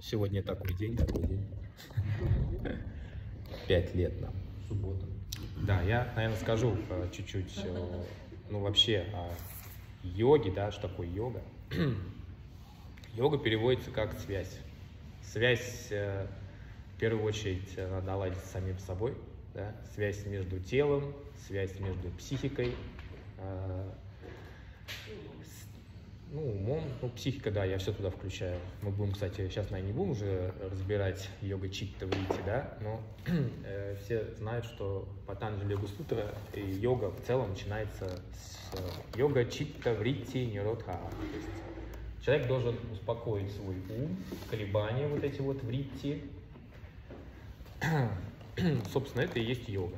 Сегодня такой день, такой день. Пять лет нам. Суббота. Да, я, наверное, скажу э, чуть-чуть, э, ну, вообще о йоге, да, что такое йога. Йога переводится как связь. Связь, э, в первую очередь, надо наладить самим собой, да, связь между телом, связь между психикой, ну, умом, ну, психика, да, я все туда включаю. Мы будем, кстати, сейчас, наверное, не будем уже разбирать йога читта врити, да, но э, все знают, что Йога Сутра и йога в целом начинается с э, йога читта врити ниродха. То есть человек должен успокоить свой ум, колебания вот эти вот врити. Собственно, это и есть йога.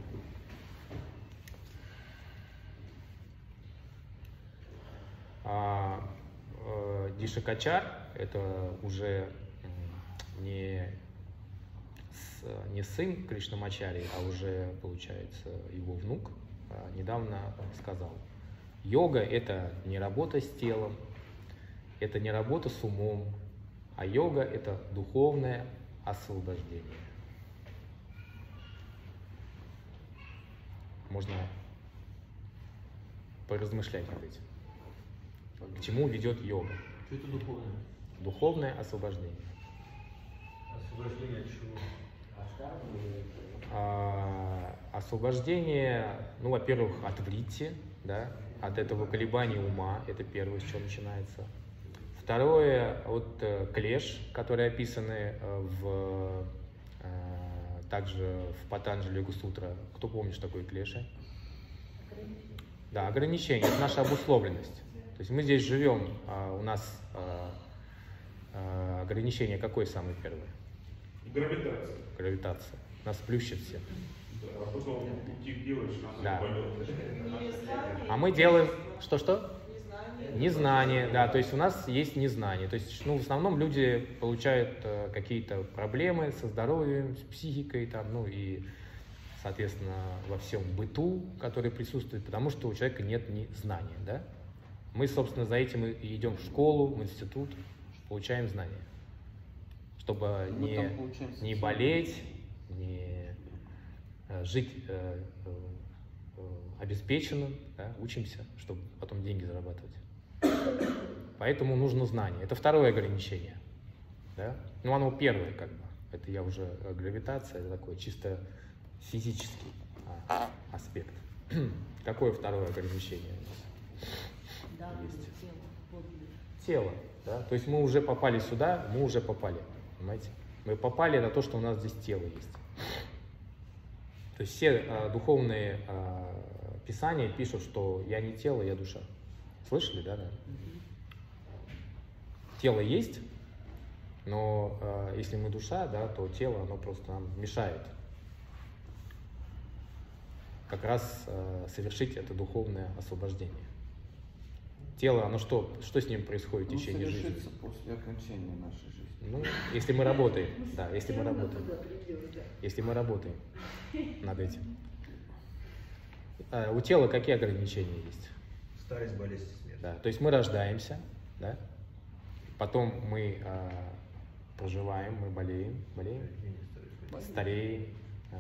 А э, Дишакачар это уже не, не сын Кришнамачари, а уже, получается, его внук а, недавно сказал. Йога это не работа с телом, это не работа с умом, а йога это духовное освобождение. Можно поразмышлять над этим. К чему ведет йога? Что это духовное? Духовное освобождение. Освобождение от чего? А, освобождение, ну, во-первых, от врити, да, от этого колебания ума, это первое, с чего начинается. Второе, от э, клеш, которые описаны э, в, э, также в Патанджали Йога Сутра. Кто помнит, что такое клеши? Да, ограничение, это наша обусловленность. То есть мы здесь живем, а у нас а, а, ограничение какое самое первое? Гравитация. Гравитация. Нас плющит все. Да, а потом утик делаешь, на Да. А мы делаем что-что? Незнание, да, то есть у нас есть незнание. То есть, ну, в основном люди получают э, какие-то проблемы со здоровьем, с психикой, там, ну и, соответственно, во всем быту, который присутствует, потому что у человека нет ни знания, да. Мы, собственно, за этим и идем в школу, в институт, получаем знания, чтобы Мы не, не болеть, не э, жить э, э, обеспеченным, да, учимся, чтобы потом деньги зарабатывать. Поэтому нужно знание. Это второе ограничение. Да? Ну, оно первое, как бы. Это я уже э, гравитация, это такой чисто физический а, аспект. Какое второе ограничение у нас? Да, Есть. тело. Да? То есть мы уже попали сюда, мы уже попали. Понимаете? Мы попали на то, что у нас здесь тело есть. То есть все а, духовные а, писания пишут, что я не тело, я душа. Слышали, да? да? Тело есть, но а, если мы душа, да, то тело, оно просто нам мешает как раз а, совершить это духовное освобождение. Тело, оно что, что с ним происходит в Ну, течение жизни? после окончания нашей жизни. Ну, если мы работаем, да, если мы работаем, если мы работаем над этим. А у тела какие ограничения есть? Старость, болезнь, смерть. Да, то есть мы рождаемся, да, потом мы а, проживаем, мы болеем, болеем, стареем, да,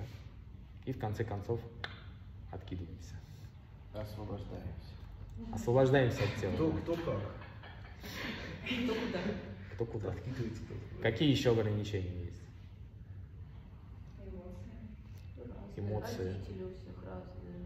и в конце концов откидываемся. Освобождаемся. Освобождаемся от тела. Кто, кто как? Кто куда? Кто куда? Откидывается кто. Какие еще ограничения есть? Эмоции. Родители у всех разные,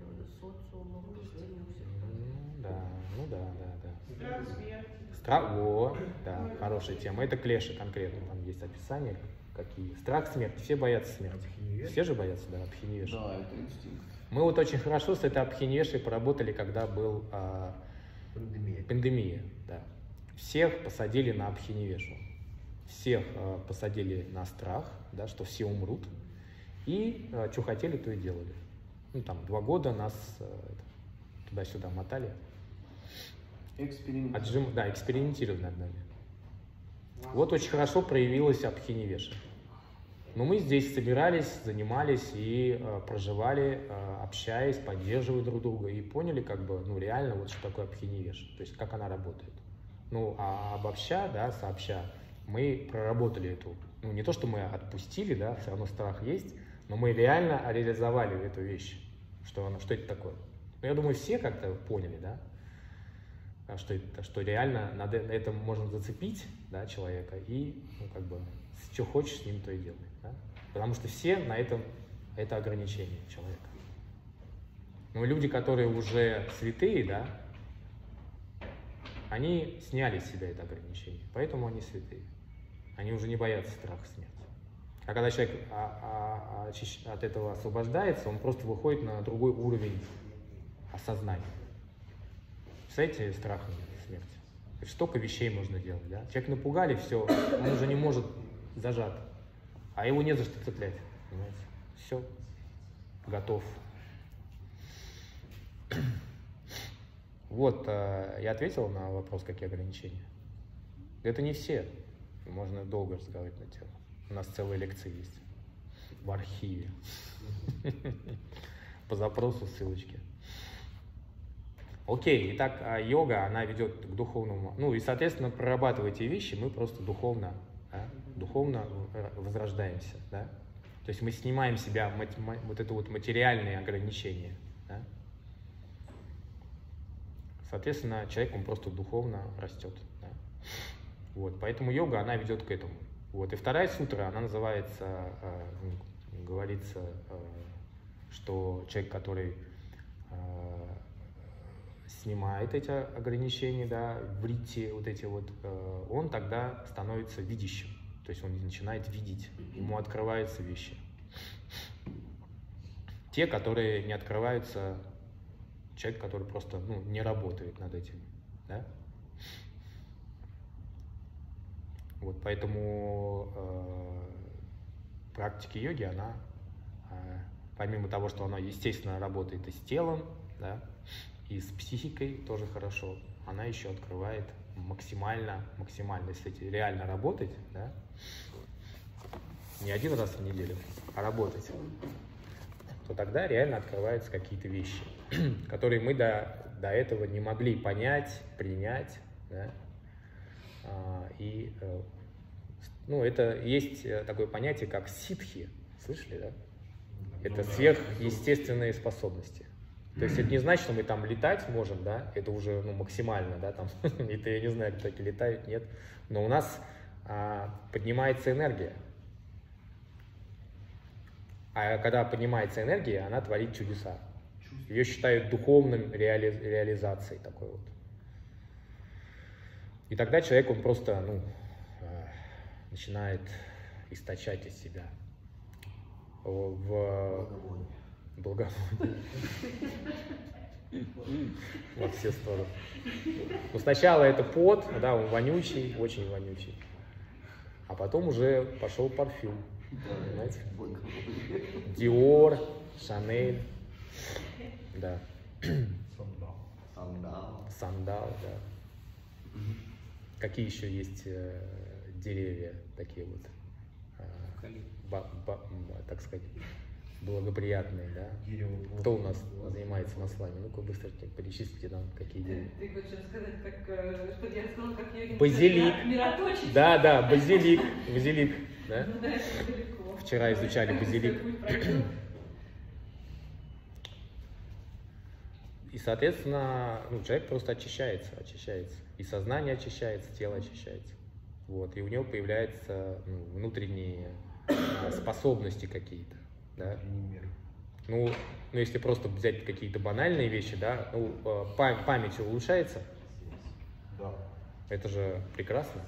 социум, окружение у всех. Ну да, ну да, да, да. Страх смерти. Страх, о, да, хорошая тема. Это клеши конкретно, там есть описание, какие. Страх смерти, все боятся смерти. Все же боятся, да, Абхинивеша. Да, это инстинкт. Мы вот очень хорошо с этой Абхинивешей поработали, когда был а, Пандемия. пандемия, да. Всех посадили на Абхинивешу. Всех а, посадили на страх, да, что все умрут. И а, что хотели, то и делали. Ну, там, два года нас это, туда-сюда мотали. Эксперимент. Отжим, да, экспериментировали над нами. Вот очень хорошо проявилась Абхинивеша. Но мы здесь собирались, занимались и э, проживали, э, общаясь, поддерживая друг друга и поняли, как бы, ну, реально, вот что такое Абхинивеша, то есть как она работает. Ну, а обобща, да, сообща, мы проработали эту, ну не то, что мы отпустили, да, все равно страх есть, но мы реально реализовали эту вещь, что, она, что это такое. Ну, я думаю, все как-то поняли, да, что, это, что реально над э- на этом можно зацепить да, человека и, ну, как бы, что хочешь с ним, то и делай. Потому что все на этом, это ограничение человека. Но люди, которые уже святые, да, они сняли с себя это ограничение, поэтому они святые. Они уже не боятся страха смерти. А когда человек а- а- очищ- от этого освобождается, он просто выходит на другой уровень осознания. Представляете, страха нет смерти. Столько вещей можно делать, да? Человек напугали, все, он уже не может зажат. А его не за что цеплять, понимаете? Все, готов. Вот, э, я ответил на вопрос, какие ограничения. Это не все. Можно долго разговаривать на тему. У нас целые лекции есть в архиве. По запросу ссылочки. Окей, итак, а йога, она ведет к духовному. Ну и, соответственно, прорабатывая эти вещи, мы просто духовно, духовно возрождаемся. Да? То есть мы снимаем себя вот это вот материальные ограничения. Да? Соответственно, человек, он просто духовно растет. Да? Вот, поэтому йога, она ведет к этому. Вот. И вторая сутра, она называется, э, ну, говорится, э, что человек, который э, снимает эти ограничения, да, врите вот эти вот, э, он тогда становится видящим. То есть он начинает видеть, ему открываются вещи. Те, которые не открываются, человек, который просто ну, не работает над этим. Да? Вот поэтому э, практика йоги, она, э, помимо того, что она, естественно, работает и с телом, да, и с психикой тоже хорошо, она еще открывает максимально, максимально, если реально работать, да, не один раз в неделю, а работать, то тогда реально открываются какие-то вещи, которые мы до, до этого не могли понять, принять, да, а, и э, ну, это есть э, такое понятие, как ситхи. Слышали, да? Это сверхъестественные способности. То есть это не значит, что мы там летать можем, да, это уже ну, максимально, да, там, это я не знаю, кто такие летают, нет. Но у нас а, поднимается энергия. А когда поднимается энергия, она творит чудеса. Ее считают духовным реали- реализацией такой вот. И тогда человек, он просто, ну, э, начинает источать из себя в благовоние во все стороны. Ну, сначала это пот, да, он вонючий, очень вонючий. А потом уже пошел парфюм. Понимаете? Диор, Шанель, да, Сандал. сандал, да. Какие еще есть э, деревья такие вот, э, ба- ба- так сказать, благоприятные, да? Кто у нас занимается маслами? Ну-ка быстренько перечислите нам, какие деревья. Ты хочешь рассказать, как, э, что я сказала, как я Базилик. Да, да, базилик, базилик, да? Ну да, это далеко. Вчера изучали базилик. И, соответственно, ну, человек просто очищается, очищается. И сознание очищается, тело очищается. Вот. И у него появляются ну, внутренние а, способности какие-то. Да? Мир. Ну, ну, если просто взять какие-то банальные вещи, да, ну, э, пам- память улучшается, Да. это же прекрасно.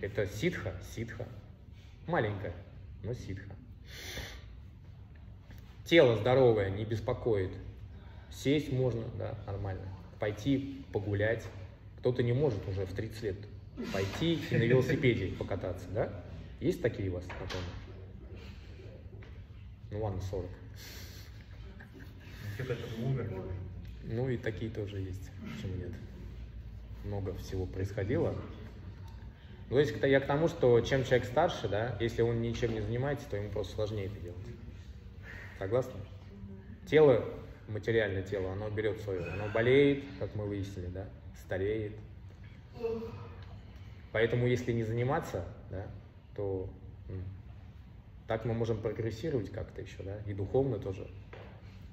Это ситха, ситха. Маленькая, но ситха. Тело здоровое, не беспокоит. Сесть можно, да, нормально. Пойти погулять. Кто-то не может уже в 30 лет пойти и на велосипеде покататься, да? Есть такие у вас знакомые? Ну ладно, 40. Где-то там умер. Ну и такие тоже есть. Почему нет? Много всего происходило. Ну, то есть я к тому, что чем человек старше, да, если он ничем не занимается, то ему просто сложнее это делать. Согласны? Тело, материальное тело, оно берет свое. Оно болеет, как мы выяснили, да, стареет. Поэтому, если не заниматься, да, то так мы можем прогрессировать как-то еще, да, и духовно тоже.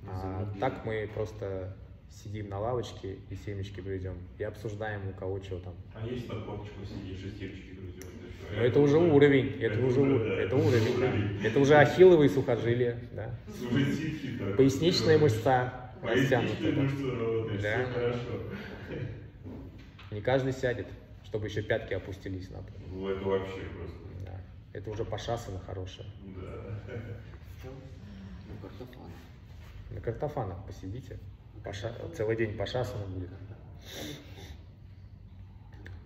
А так мы просто сидим на лавочке и семечки грызем и обсуждаем, у кого что там. А есть на корточку сидишь и семечки грызешь? Но Ну, это уже уровень, это, уже, ур- да, это уровень, да. Это уже ахилловые сухожилия, да. Уже ситхи так. Поясничная мышца растянута. да. мышца работает, Да. все хорошо. Не каждый сядет, чтобы еще пятки опустились на пол. Ну это вообще просто. Это уже пошасана хорошая. Да. Ну, картофан. На картофанах посидите, поша- целый день пошасано будет.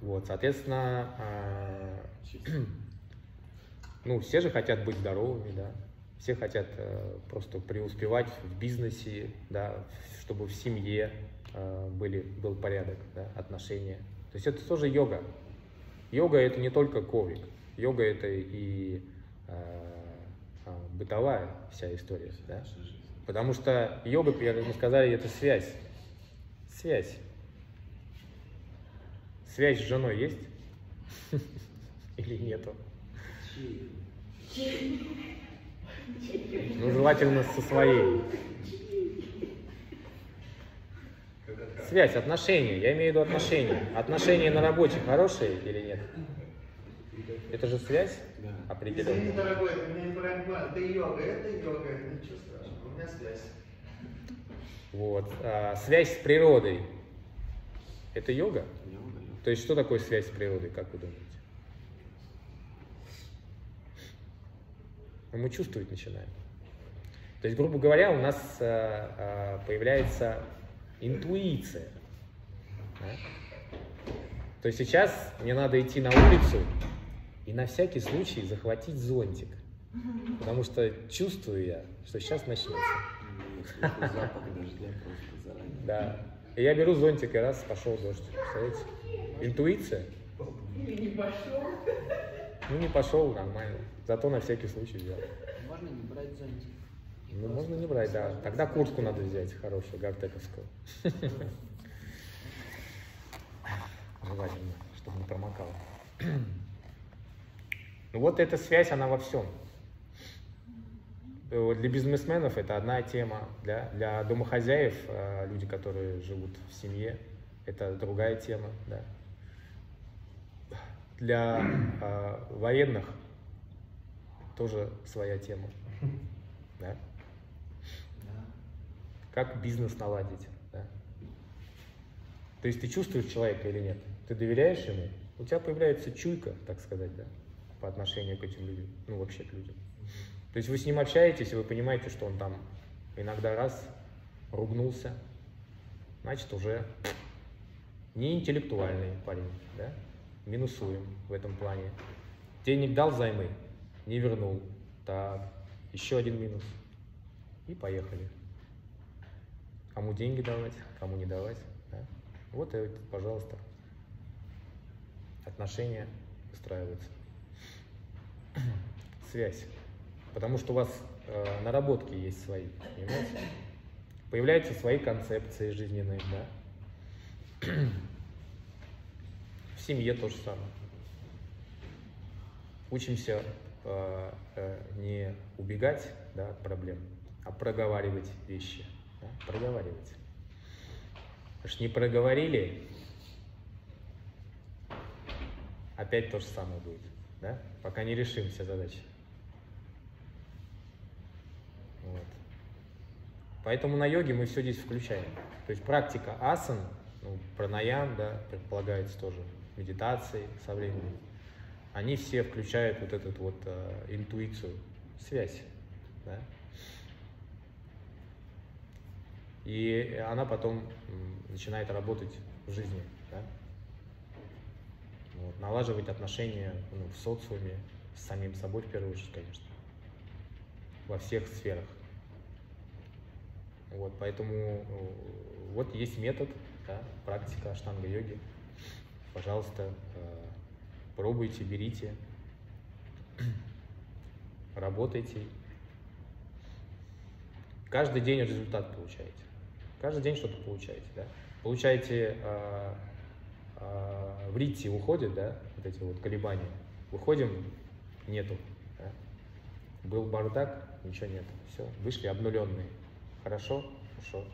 Вот, соответственно, а, ну, все же хотят быть здоровыми, да, все хотят э, просто преуспевать в бизнесе, да, чтобы в семье э, были, был порядок, да, отношения. То есть это тоже йога. Йога это не только коврик, йога это и э, бытовая вся история, да. Потому что йога, как мы сказали, это связь. Связь. Связь с женой есть? Или нету? Ну, желательно со своей. Связь, отношения. Я имею в виду отношения. Отношения на работе хорошие или нет? Это же связь Да. Извини, определенная. дорогой, ты меня не понимаешь. Это йога, это йога, это ничего страшного. У меня связь. Вот. А, связь с природой. Это йога? Йога, йога. То есть что такое связь с природой, как вы думаете? Ну, Мы чувствовать начинаем. То есть, грубо говоря, у нас э, э, появляется интуиция. да? То есть сейчас мне надо идти на улицу и на всякий случай захватить зонтик. Потому что чувствую я, что сейчас начнется. Ну. Да. И я беру зонтик и раз, пошел дождь. Представляете? Интуиция. Или не пошел. Ну не пошел, нормально. Зато на всякий случай взял. Можно не брать зонтик. И Ну, можно не брать, да. Тогда куртку надо взять хорошую, гартековскую. Желательно, чтобы не промокало. Вот эта связь, она во всем. Э, Для бизнесменов это одна тема, для, для домохозяев, э, люди, которые живут в семье, это другая тема, да. Для э, военных тоже своя тема, да. Как бизнес наладить, да. То есть ты чувствуешь человека или нет? Ты доверяешь ему? У тебя появляется чуйка, так сказать, да, по отношению к этим людям, ну вообще к людям. То есть вы с ним общаетесь, и вы понимаете, что он там иногда раз ругнулся, значит уже не интеллектуальный парень, да? Минусуем в этом плане. Денег дал займы, не вернул. Так, еще один минус. И поехали. Кому деньги давать, кому не давать. да? Вот, и пожалуйста, отношения устраиваются. Связь. Потому что у вас э, наработки есть свои, понимаете? Появляются свои концепции жизненные, да? В семье то же самое. Учимся э, э, не убегать да, от проблем, а проговаривать вещи. да, Проговаривать. Потому что не проговорили, опять то же самое будет. Да? Пока не решим все задачи. Вот. Поэтому на йоге мы все здесь включаем. То есть практика асан, ну, пранаям, да, предполагается тоже, медитации со временем. Они все включают вот эту вот э, интуицию, связь. Да? И она потом начинает работать в жизни. Да? Вот, налаживать отношения ну, в социуме, с самим собой в первую очередь, конечно. Во всех сферах. Вот, поэтому э, вот есть метод, да, практика аштанга-йоги. Пожалуйста, э, пробуйте, берите, работайте. Каждый день результат получаете. Каждый день что-то получаете, да. Получаете э, э, в ритте уходят, да, вот эти вот колебания. Выходим, нету. да. Был бардак, ничего нет. Все, вышли обнуленные. Хорошо? Хорошо.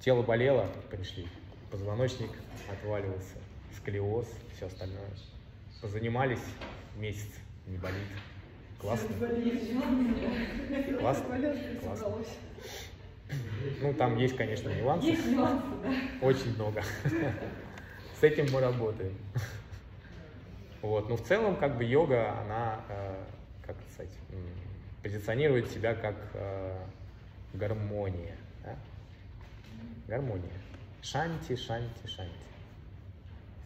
Тело болело, пришли. Позвоночник отваливался, сколиоз, все остальное. Позанимались месяц, не болит. Классно. Классно. Классно. Ну, там есть, конечно, нюансы. Есть нюансы, да. Очень много. С этим мы работаем. Вот. Но в целом, как бы йога, она, э, как сказать, позиционирует себя как э, гармония. да? Гармония. Шанти, шанти, шанти.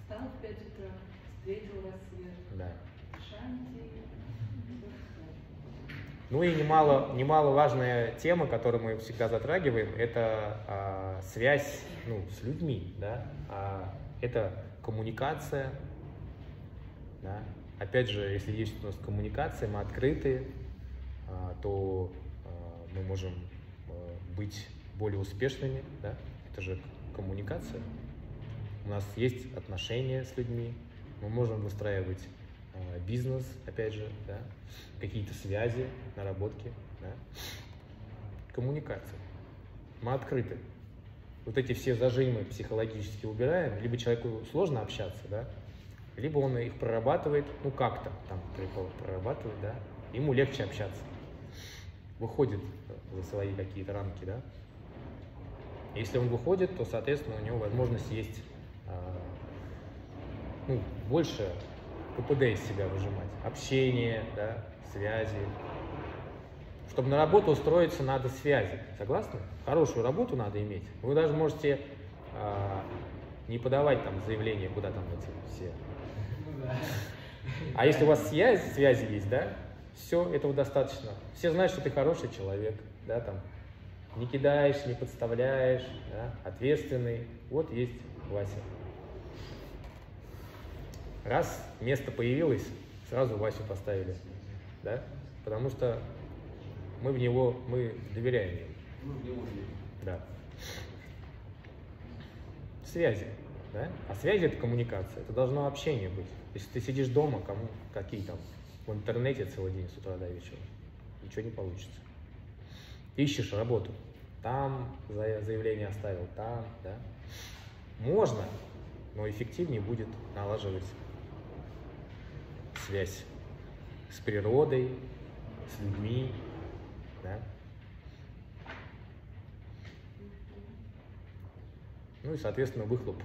Встал в 5 утра, встретил рассвет. Да. Шанти. Ну и немало, немаловажная тема, которую мы всегда затрагиваем, это а, связь ну, с людьми, да? А, это коммуникация, да? Опять же, если есть у нас коммуникация, мы открыты, а, то а, мы можем а, быть более успешными, да? Это же коммуникация. У нас есть отношения с людьми, мы можем выстраивать бизнес, опять же, да, какие-то связи, наработки, да. коммуникация. Мы открыты. Вот эти все зажимы психологически убираем, либо человеку сложно общаться, да, либо он их прорабатывает, ну как-то там прорабатывает, да, ему легче общаться, выходит за свои какие-то рамки, да. Если он выходит, то, соответственно, у него возможность есть а, ну, больше КПД из себя выжимать. Общение, да, связи. Чтобы на работу устроиться, надо связи. Согласны? Хорошую работу надо иметь. Вы даже можете а, не подавать там заявление, куда там эти все. А если у вас связи, связи есть, да, все, этого достаточно. Все знают, что ты хороший человек, да, там, не кидаешь, не подставляешь, да, ответственный. Вот есть Вася. Раз место появилось, сразу Васю поставили, да, потому что мы в него, мы доверяем ему, в него верим. да. Связи, да, а связи это коммуникация, это должно общение быть. Если ты сидишь дома, кому, какие там, в интернете целый день с утра до вечера, ничего не получится. Ищешь работу, там за- заявление оставил, там, да. Можно, но эффективнее будет налаживать связь с природой, с людьми, да. Ну и, соответственно, выхлоп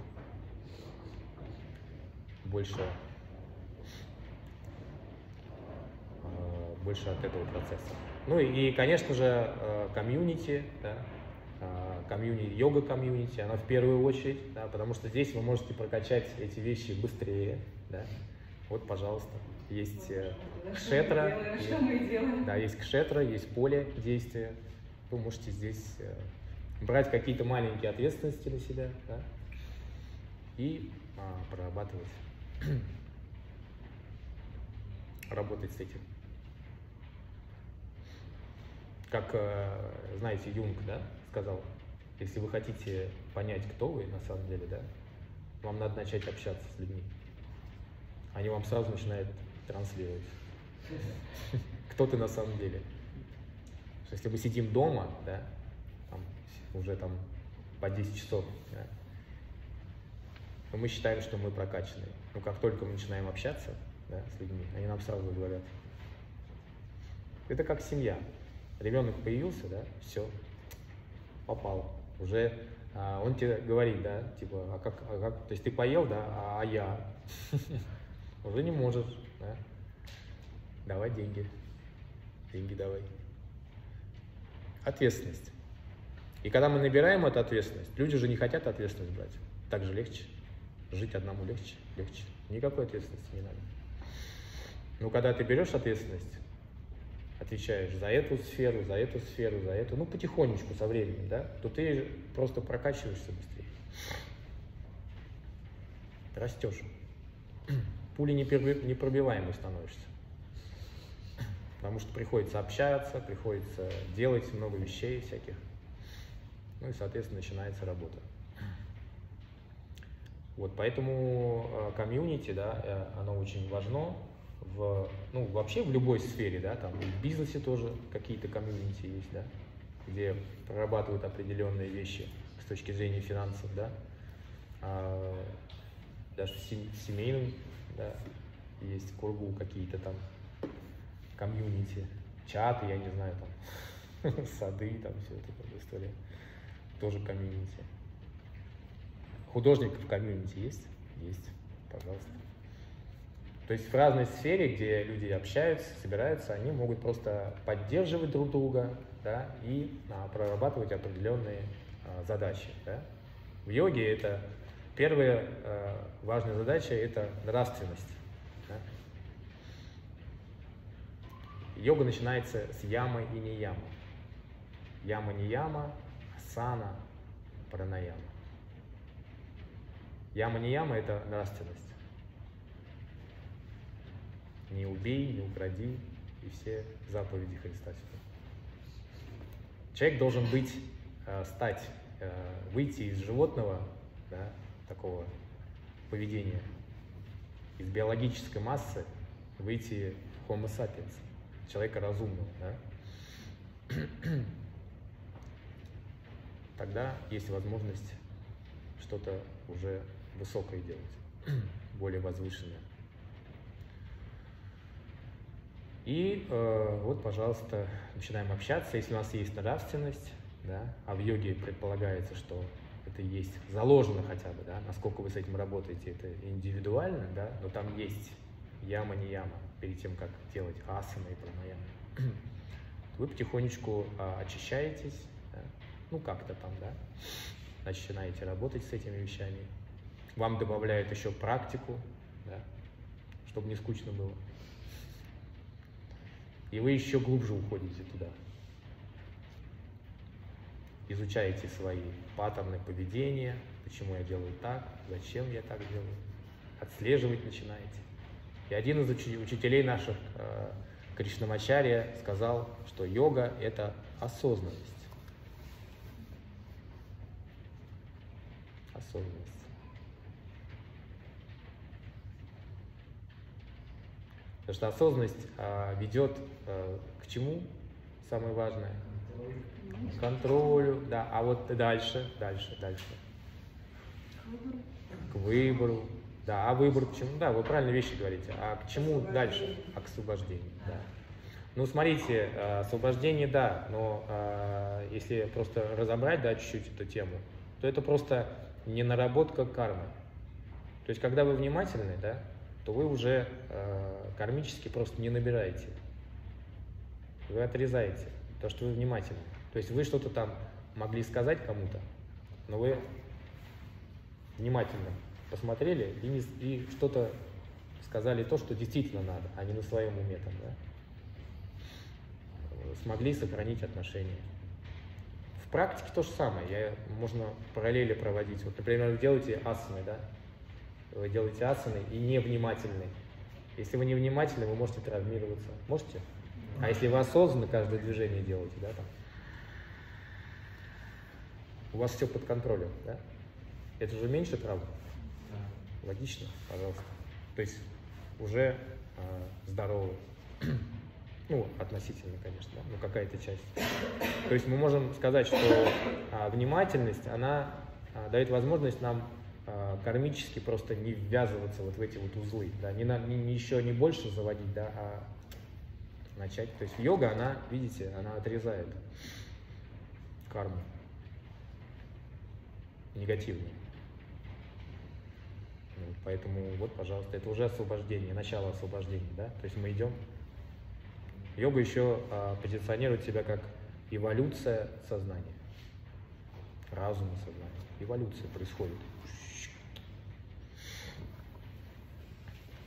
больше, э, больше от этого процесса. Ну и, конечно же, э, комьюнити, да, э, комьюнити, йога-комьюнити, она в первую очередь, да, потому что здесь вы можете прокачать эти вещи быстрее, да. Вот, пожалуйста, есть э, кшетра, Что мы делаем, есть- Что мы делаем? да, есть кшетра, есть поле действия. Вы можете здесь э, брать какие-то маленькие ответственности на себя да, и а, прорабатывать, работать с этим. Как, э, знаете, Юнг да, сказал, если вы хотите понять, кто вы на самом деле, да, вам надо начать общаться с людьми. Они вам сразу начинают транслировать, кто ты на самом деле. Если мы сидим дома, да, там, уже там по 10 часов, да, то мы считаем, что мы прокачаны. Но как только мы начинаем общаться да, с людьми, они нам сразу говорят. Это как семья. Ребенок появился, да, все, попало. Уже а, он тебе говорит, да, типа, а как, а как, то есть ты поел, да, а я уже не можешь, да. Давай деньги, деньги давай. Ответственность. И когда мы набираем эту ответственность, люди же не хотят ответственность брать. Так же легче. Жить одному легче, легче. Никакой ответственности не надо. Но когда ты берешь ответственность, отвечаешь за эту сферу, за эту сферу, за эту, ну потихонечку со временем, да, то ты просто прокачиваешься быстрее. Ты растешь. Пули непробиваемой становишься. Потому что приходится общаться, приходится делать много вещей всяких. Ну и, соответственно, начинается работа. Вот, поэтому э, комьюнити, да, э, оно очень важно, в, ну, вообще в любой сфере, да, там в бизнесе тоже какие-то комьюнити есть, да, где прорабатывают определенные вещи с точки зрения финансов, да, А, даже в сем- семейном, да, есть в кругу какие-то там комьюнити, чаты, я не знаю, там, сады, там все это история, тоже комьюнити. Художников комьюнити есть? Есть, пожалуйста. То есть в разной сфере, где люди общаются, собираются, они могут просто поддерживать друг друга да, и а, прорабатывать определенные а, задачи. Да. В йоге это первая а, важная задача – это нравственность. Йога начинается с ямы и не ямы. Яма не яма, асана, пранаяма. Яма не яма – это нравственность. Не убей, не укради и все заповеди Христа. Человек должен быть, э, стать, э, выйти из животного, да, такого поведения, из биологической массы, выйти в Homo sapiens, человека разумного. Да? Тогда есть возможность что-то уже высокое делать, более возвышенное. И э, вот, пожалуйста, начинаем общаться. Если у нас есть нравственность, да, а в йоге предполагается, что это есть заложено хотя бы, да, насколько вы с этим работаете, это индивидуально, да, но там есть яма не яма перед тем, как делать асана и пранаяма. Вы потихонечку а, очищаетесь, да, ну как-то там, да, начинаете работать с этими вещами. Вам добавляют еще практику, да, чтобы не скучно было. И вы еще глубже уходите туда. Изучаете свои паттерны поведения, почему я делаю так, зачем я так делаю. Отслеживать начинаете. И один из учи- учителей наших, э, Кришнамачарья, сказал, что йога – это осознанность. Осознанность. Потому что осознанность а, ведет а, к чему? Самое важное? Контролю, да. А вот дальше, дальше, дальше. К выбору. Да, а выбор к чему? Да, вы правильные вещи говорите. А к чему дальше? А к освобождению, да. Ну, смотрите, а, освобождение, да, но а, если просто разобрать, да, чуть-чуть эту тему, то это просто не наработка кармы. То есть, когда вы внимательны, да, то вы уже э, кармически просто не набираете. Вы отрезаете, то, что вы внимательны. То есть вы что-то там могли сказать кому-то, но вы внимательно посмотрели и, и что-то сказали то, что действительно надо, а не на своем уме там, да? Смогли сохранить отношения. В практике то же самое. Я, можно параллели проводить. Вот, например, вы делаете асаны, да? Вы делаете асаны и невнимательны. Если вы невнимательны, вы можете травмироваться. Можете? А если вы осознанно каждое движение делаете, да, там, у вас все под контролем, да? Это же меньше травм? Логично, пожалуйста. То есть уже э, здоровы. Ну, относительно, конечно, да, но какая-то часть. То есть мы можем сказать, что а, внимательность, она а, дает возможность нам а, кармически просто не ввязываться вот в эти вот узлы, да, не, на- не- не еще не больше заводить, да, а начать. То есть йога, она, видите, она отрезает карму негативную. Вот, поэтому вот, пожалуйста, это уже освобождение, начало освобождения, да, то есть мы идем. Йога еще а, позиционирует себя как эволюция сознания, разума сознания. Эволюция происходит.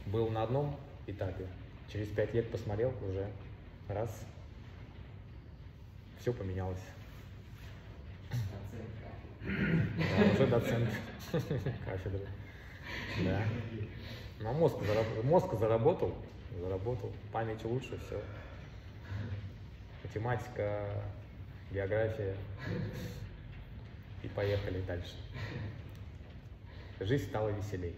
Был на одном этапе, через пять лет посмотрел, уже раз, все поменялось. Да, уже доцент кафедры. Да. На мозг, зараб- мозг заработал, заработал, память лучше, все. Математика, география. И поехали дальше. Жизнь стала веселей.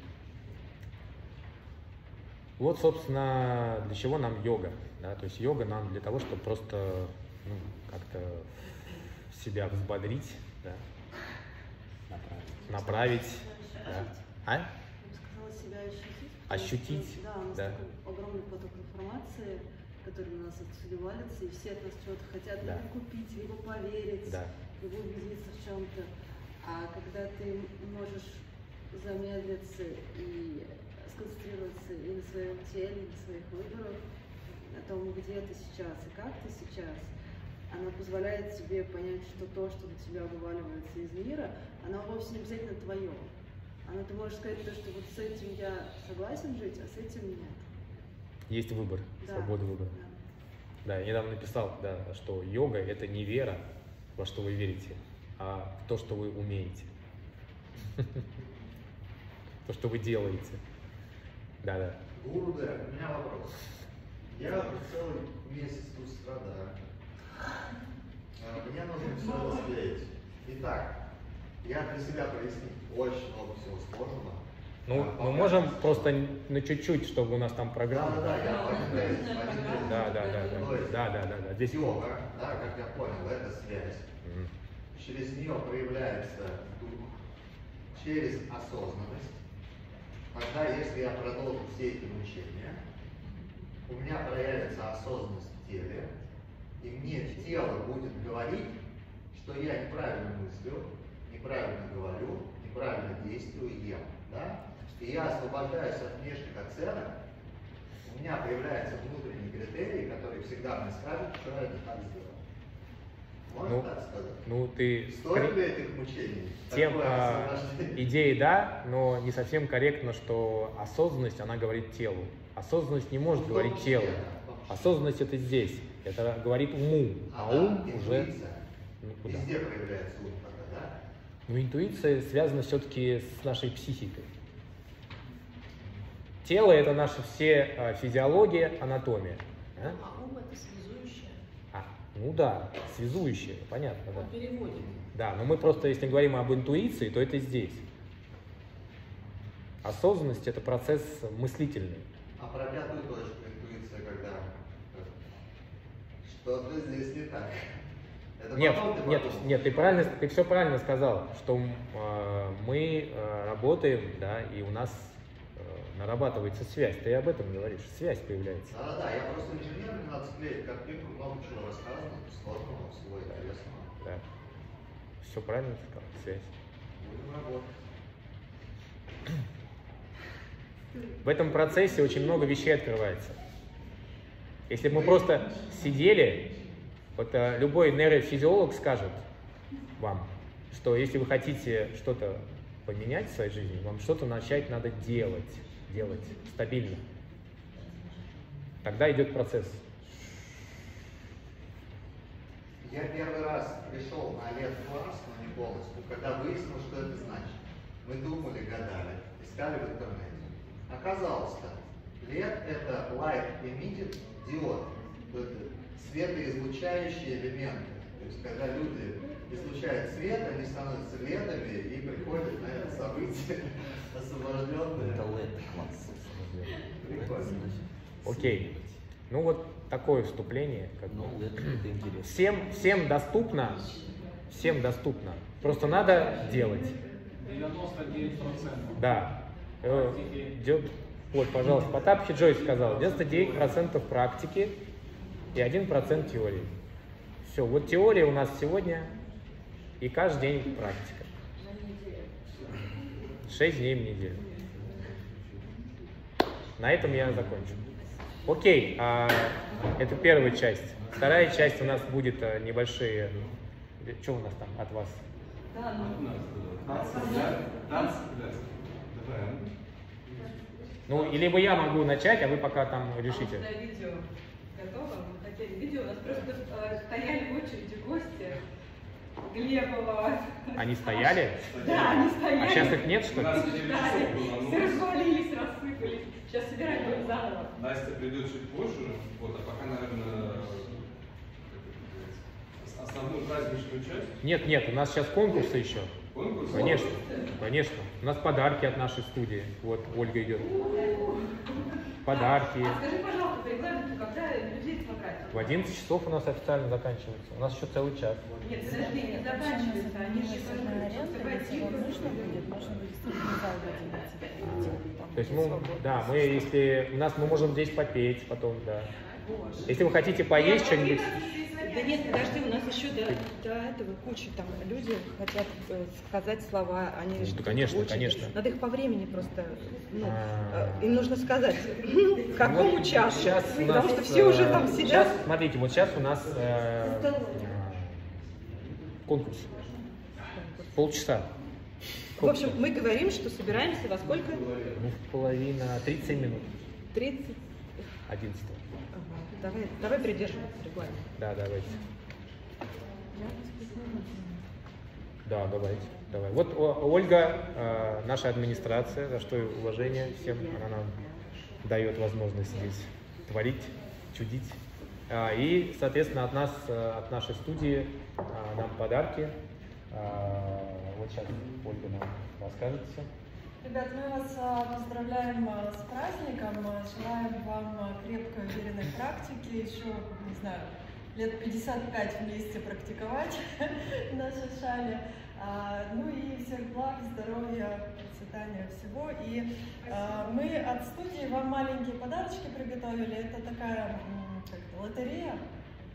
Вот, собственно, для чего нам йога. Да? То есть йога нам для того, чтобы просто ну, как-то себя взбодрить, да? Направить. Да? А? Себя ощутить. Ощутить, Да, у нас да. такой огромный поток информации, который на нас отсюда валится, и все от нас чего-то хотят Да. либо купить, либо поверить, Да. либо убедиться в чем-то. А когда ты можешь замедлиться и сконцентрироваться и на своем теле, и на своих выборах, на том, где ты сейчас и как ты сейчас, она позволяет тебе понять, что то, что на тебя вываливается из мира, оно вовсе не обязательно твое. Оно ты можешь сказать то, что вот с этим я согласен жить, а с этим нет. Есть выбор, Да. свобода выбора. Да. Да, я недавно написал, да, что йога это не вера, во что вы верите, а в то, что вы умеете. То, что вы делаете. Да, да. Гуру, да, у меня вопрос. Я целый месяц тут страдаю. А, Мне нужно все развеять. Итак, я для себя прояснил очень много всего сложного. Ну, А, мы можем просто на чуть-чуть, чтобы у нас там Да, программа. да, да, я Да, в один да, да, в один да. Да, да, да, да, да, да, да, да. Здесь Йога, да, как я понял, это связь. Мгм. Через нее проявляется дух, через осознанность. Тогда, если я продолжу все эти мучения, у меня проявится осознанность в теле, и мне тело будет говорить, что я неправильно мыслю, неправильно говорю, неправильно действую, ем. Да? И я освобождаюсь от внешних оценок, у меня появляются внутренние критерии, которые всегда мне скажут, что я не так сделал. Можно Ну, так сказать? Ну, ты Стоит ли этих мучений? тем а, идеи да, но не совсем корректно, что осознанность, она говорит телу. Осознанность не может Ну, говорить телу. Осознанность это здесь. Это говорит уму, а да, ум уже интуиция. ну, куда? Везде проявляется ум тогда, да? Но интуиция связана все-таки с нашей психикой. Тело это наша все а, физиология, анатомия. да? А ум это связующее. А, ну да, связующее, понятно, да. Он переводит. Да, но мы просто, если говорим об интуиции, то это здесь. Осознанность это процесс мыслительный. А про пятую точку что-то здесь не так. Это Нет, потом ты нет, подумал, нет, ты правильно, ты все правильно сказал, что э, мы э, работаем, да, и у нас э, нарабатывается связь. Ты об этом говоришь, связь появляется. Да, да, да, я просто инженер, мне надо склеить картинку, много чего рассказано, сложного, всего интересного. Да. Все правильно ты сказал, связь. Будем работать. В этом процессе очень много вещей открывается. Если бы мы просто сидели, вот э, любой нейрофизиолог скажет вам, что если вы хотите что-то поменять в своей жизни, вам что-то начать надо делать, делать стабильно. Тогда идет процесс. Я первый раз пришел на лет-класс, но не полностью, когда выяснил, что это значит. Мы думали, гадали, искали в интернете. Оказалось-то, лет это light emitted диод, это светоизлучающие элементы. То есть, когда люди излучают свет, они становятся ледами и приходят на это событие освобожденные. Это лет класс. Прикольно. Окей. Ну вот такое вступление. Как бы. Ну, лет это интересно. Всем, всем доступно, всем доступно. Просто надо делать. 99%. Да. Э, Вот, пожалуйста, Потап Хиджой сказал, 99% практики и 1% теории. Все, вот теория у нас сегодня и каждый день практика. На неделю. 6 дней в неделю. На этом я закончу. Окей, а, это первая часть. Вторая часть у нас будет а, небольшие... Что у нас там от вас? Да, ну, Танцы, да. Давай. Ну, либо я могу начать, а вы пока там решите. Да, видео готово. Мы хотели видео. У нас просто э, стояли в очереди гости. Глебова. Они стояли? Да, они стояли. А сейчас их нет, что ли? Все развалились, рассыпались. Сейчас собирать будем заново. Настя придет чуть позже, вот, а пока, наверное, ос- основную праздничную часть. Нет, нет, у нас сейчас конкурсы еще. Конкурс. Конечно, конечно. У нас подарки от нашей студии. Вот Ольга идет. подарки. А скажи, пожалуйста, по регламенту, когда людей фотографии? В 11 часов у нас официально заканчивается. У нас еще целый час. Нет, подожди, не заканчивается. Они же Если вам нужно будет, можно будет зал в 11 прийти. Там То есть мы, да, мы если у нас мы можем здесь попеть потом, да. Если вы хотите поесть что-нибудь, Да нет, подожди, у нас еще до, до этого куча там люди хотят э, сказать слова, они Ну, что-то конечно, учат. конечно. Надо их по времени просто, ну, А. э, им нужно сказать, к какому Вот часу, Сейчас у потому нас, что все уже э, там сидят. Сейчас, смотрите, вот сейчас у нас э, конкурс. Полчаса. В общем, мы говорим, что собираемся во сколько? Ну, половина, 37 минут. 30. 11. Ага, давай, давай придерживаться регламента. Да, давайте. Да, давайте. Давай. Вот Ольга, э, наша администрация, за что уважение всем, она нам дает возможность здесь творить, чудить. А, И, соответственно, от нас, э, от нашей студии а, нам подарки. А, Вот сейчас Ольга нам расскажет все. Ребят, мы вас а, поздравляем а, с праздником, а, желаем вам крепкой, уверенной практики, еще, не знаю, лет 55 вместе практиковать наши шали. Ну и всех благ, здоровья, процветания всего. И а, мы от студии вам маленькие подарочки приготовили. Это такая как лотерея.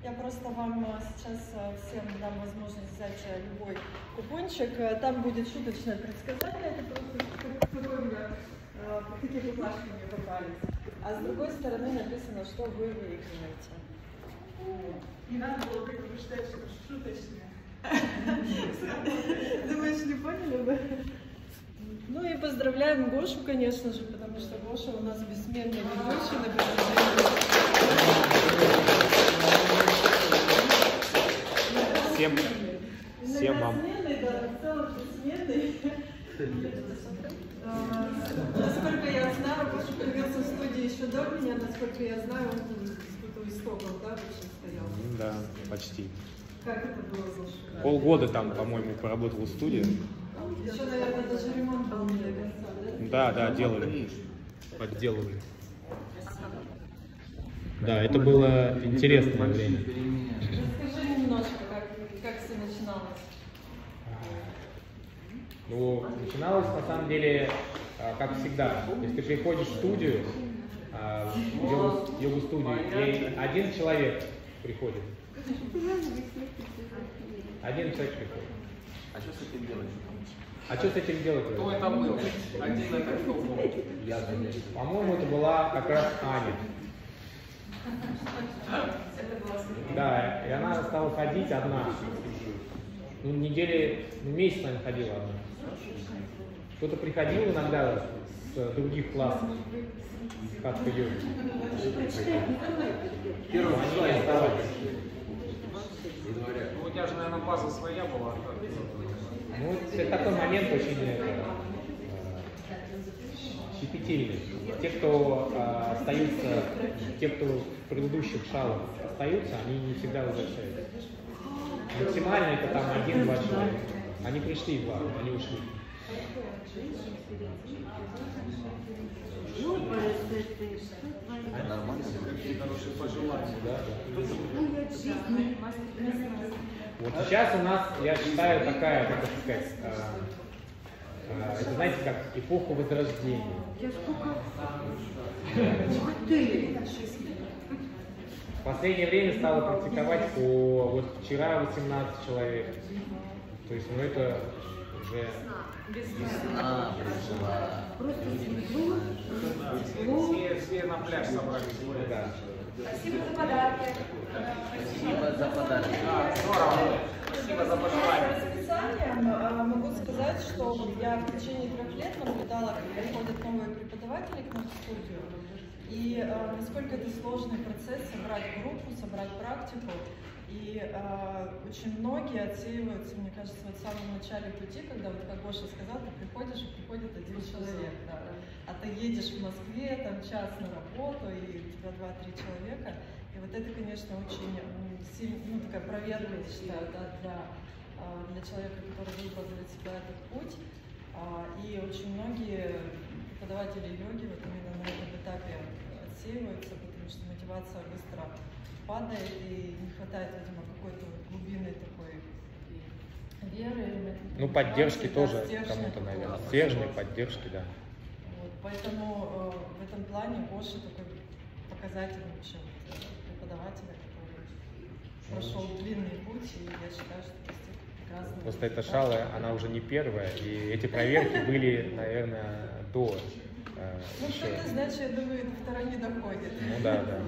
Я просто вам а, сейчас а, всем дам возможность взять а, любой купончик. Там будет шуточное предсказание. Это просто а, какие бумажки мне попались. А с другой стороны написано, что вы выигрываете. Не надо было предупреждать, что шуточное. Думаешь, не поняли бы? Ну и поздравляем Гошу, конечно же, потому что Гоша у нас бессменный ведущий на Всем, всем вам. Насколько я знаю, Гоша появился в студии еще до меня, насколько я знаю, он там с у истоков, да, вообще стоял. Да, почти. Как это было, Гоша? Полгода там, по-моему, поработал в студии. Еще, наверное, даже ремонт был не до конца, Да, да? да, делали. Подделывали. Да, это было интересное время. Расскажи немножко, начиналось. Ну, начиналось на самом деле, а, как всегда. То есть ты приходишь в студию, а, в йогу, йогу студию, и один человек приходит. Один человек приходит. А что с этим делать? А что с этим делать? Кто это был? Один это кто был? Я. По-моему, это была как раз Аня. Да, и она стала ходить одна. Ну, недели, ну, месяц она ходила одна. Кто-то приходил иногда с других классов, как йоги. Первый Они не оставались. Ну, у тебя же, наверное, база своя была. Ну, это такой момент очень э, э, щепетильный. Те, кто э, остаются, те, кто в предыдущих шалах остаются, они не всегда возвращаются. Максимально это там один-два человека. Они пришли два, они ушли. Нормально? Хорошие пожелания. Да. Вот сейчас у нас, я считаю, такая, как это сказать, э, э, это знаете, как эпоха возрождения. В последнее время стала практиковать по вот вчера 18 человек. То есть, ну это уже А, пришла. Все, все на пляж собрались. да. Спасибо за подарки. Спасибо за подарок. Да, здорово. Спасибо за пожелания. а, могу сказать, что я в течение трех лет наблюдала, как приходят новые преподаватели к нам в студию. И а, насколько это сложный процесс собрать группу, собрать практику. И а, очень многие отсеиваются, мне кажется, вот в самом начале пути, когда, вот как Гоша сказал, ты приходишь, и приходит один человек, да. а ты едешь в Москве, там час на работу, и у тебя два-три человека. И вот это, конечно, очень сильно, ну, такая проверка, я считаю, да, для, а, для человека, который выбрал для себя этот путь. А, И очень многие преподаватели йоги вот именно на этом этапе рассеиваются, потому что мотивация быстро падает и не хватает, видимо, какой-то глубины такой веры. Ну, поддержки да, тоже кому-то, наверное. Стержня, поддержки, да. Вот, поэтому э, в этом плане Гоша такой показатель вообще вот, э, преподавателя, который прошел длинный путь, и я считаю, что достиг прекрасного Просто эта шала, она уже не первая, и эти проверки были, наверное, до э, Ну, еще. кто-то, значит, я думаю, до второй не доходит. Ну да, да.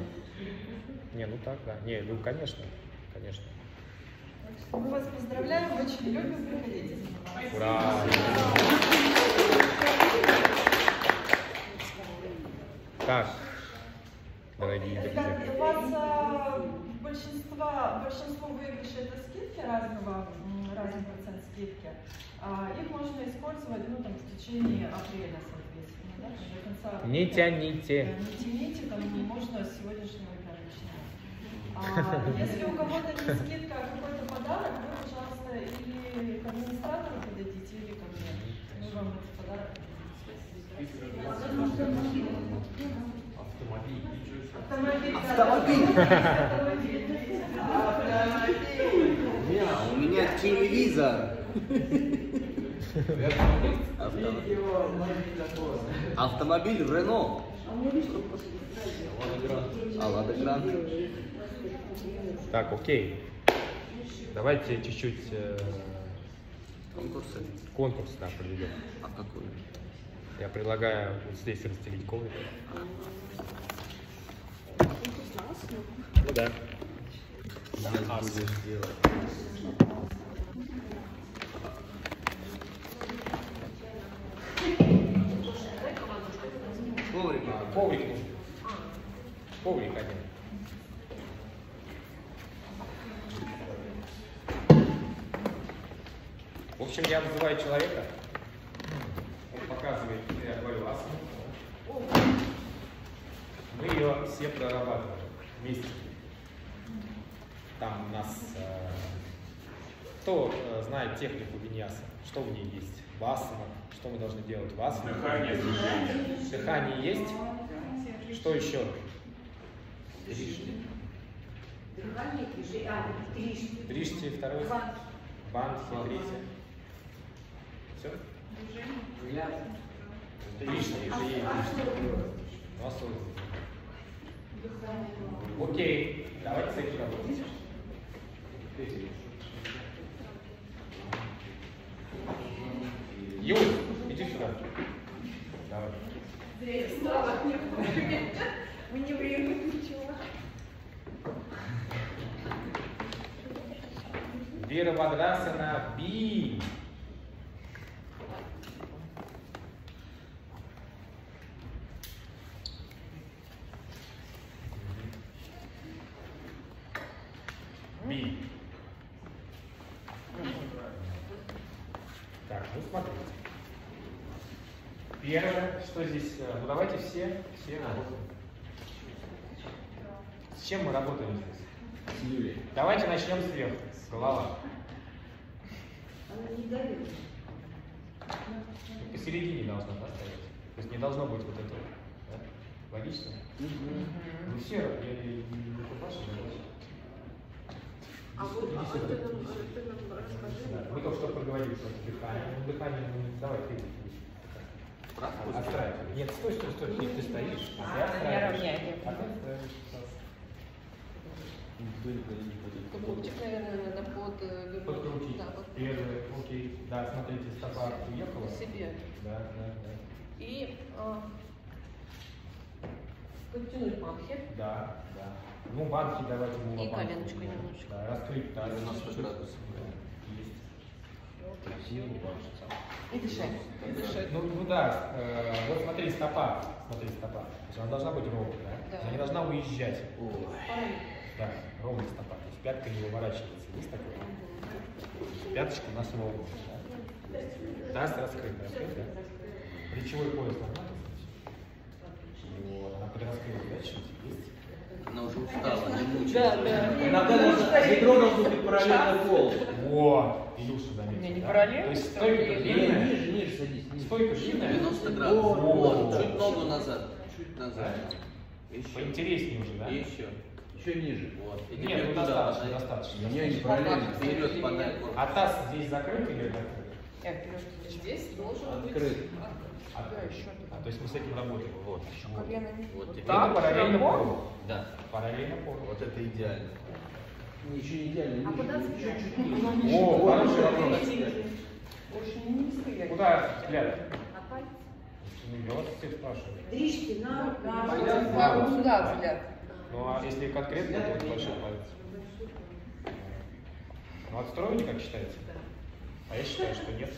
Не, ну так, да. Не, ну конечно, конечно. Мы вас поздравляем, очень любим, приходите. Ура! Так, дорогие друзья. у вас а, большинство, большинство выигрышей это скидки разного, разный процент скидки. А, их можно использовать ну, там, в течение апреля, соответственно, да, до конца. Не апреля. тяните. Да, Не тяните, там можно с сегодняшнего дня начинать. А, если у кого-то не скидка, а какой-то подарок, вы, пожалуйста, или к администратору подойдите, или ко мне. Мы вам этот подарок Автомобиль. У меня телевизор. Автомобиль Рено. А Лада Грант. Так, окей. Давайте чуть-чуть э, Конкурсы. конкурс да, проведем. А какой? Я предлагаю вот здесь расстелить коврик. Ну да. Сейчас будешь делать. Коврик. Коврик нужен. Коврик один. В общем, я вызываю человека. Он показывает, я говорю, асану. Мы ее все прорабатываем вместе. Там у нас э, кто э, знает технику виньяса, что в ней есть? В асанах, что мы должны делать в асанах? Дыхание, движение. Дыхание есть? Что еще? Тришти. Дыхание, движение, а. Тришти, второй. Банки. Банки, третий. Все? Тришти, же есть осознанно. Окей, давайте с этим работать. Юль, иди сюда. Давай. Мы не время ничего. Вирабадрасана Би. Би. Так, ну смотрите. Первое, что здесь, э, ну давайте все, все работаем. С чем мы работаем здесь? Давайте начнем сверху, голова. Она не давит. Посередине должна стоять. То есть не должно быть вот этого. Да? Логично? Ну все, я не ваша задача. А вот, а вот ты нам, ты нам расскажи. Да, Мы только что проговорили про дыхание. Ну, дыхание, ну, давай, ты. Отстраивай. Нет, стой, стой, стой. Ты, ты стоишь. а А, я равняю. А ты отстраиваешь. Каблучик, наверное, надо под э. Подкрутить. Да, под- Первый, окей. Да, смотрите, стопа уехала. Себе. Да, да, да. И а, подтянуть банки. Да, да. Ну, банки давайте мы И коленочку уберем. немножечко. Да, раскрыть таз. 90 чуть-чуть. градусов. Есть. И дышать. И дышать. Ну, ну да, э, вот смотри, стопа. Смотри, стопа. То есть она должна быть ровной, да? Да. Она не должна уезжать. Правильно. Да, ровная стопа. То есть пятка не выворачивается. Есть такое? Пяточка у нас ровная. Да? Таз раскрыт, раскрыт, да? Плечевой пояс быть? Вот, она приоткрыта, да, чуть? Есть? Она уже устала, не мучается. Да, да. Иногда должен- бедро должно быть параллельно полу. Во! Илюша заметил. Не, не да? параллельно, То есть стойка ли? длинная. Ниже, ниже садись. Стойка длинная. 90 градусов. Вот. Чуть ногу назад. Чуть назад. Еще. Поинтереснее уже, да? Еще. Еще ниже. Вот. И Нет, ну достаточно, подай. достаточно. Не, не параллельно. Вперед подай корпус. А таз здесь закрыт или закрыт? Вперед. Здесь должен быть... Открыт. А, а, то есть мы с этим работаем. Вот. Колено не Вот. Это параллельно полу. Да. Параллельно полу. Вот это идеально. Ничего не идеально. А куда взгляд? Чуть-чуть ниже. О, хороший вопрос. Больше не. Куда взгляд? На пальцы? Я вас всех спрашиваю. Дришки на... Да, вот сюда взгляд. Ну а если конкретно, то большой палец. Ну отстроили, как считаете? А я считаю, что нет.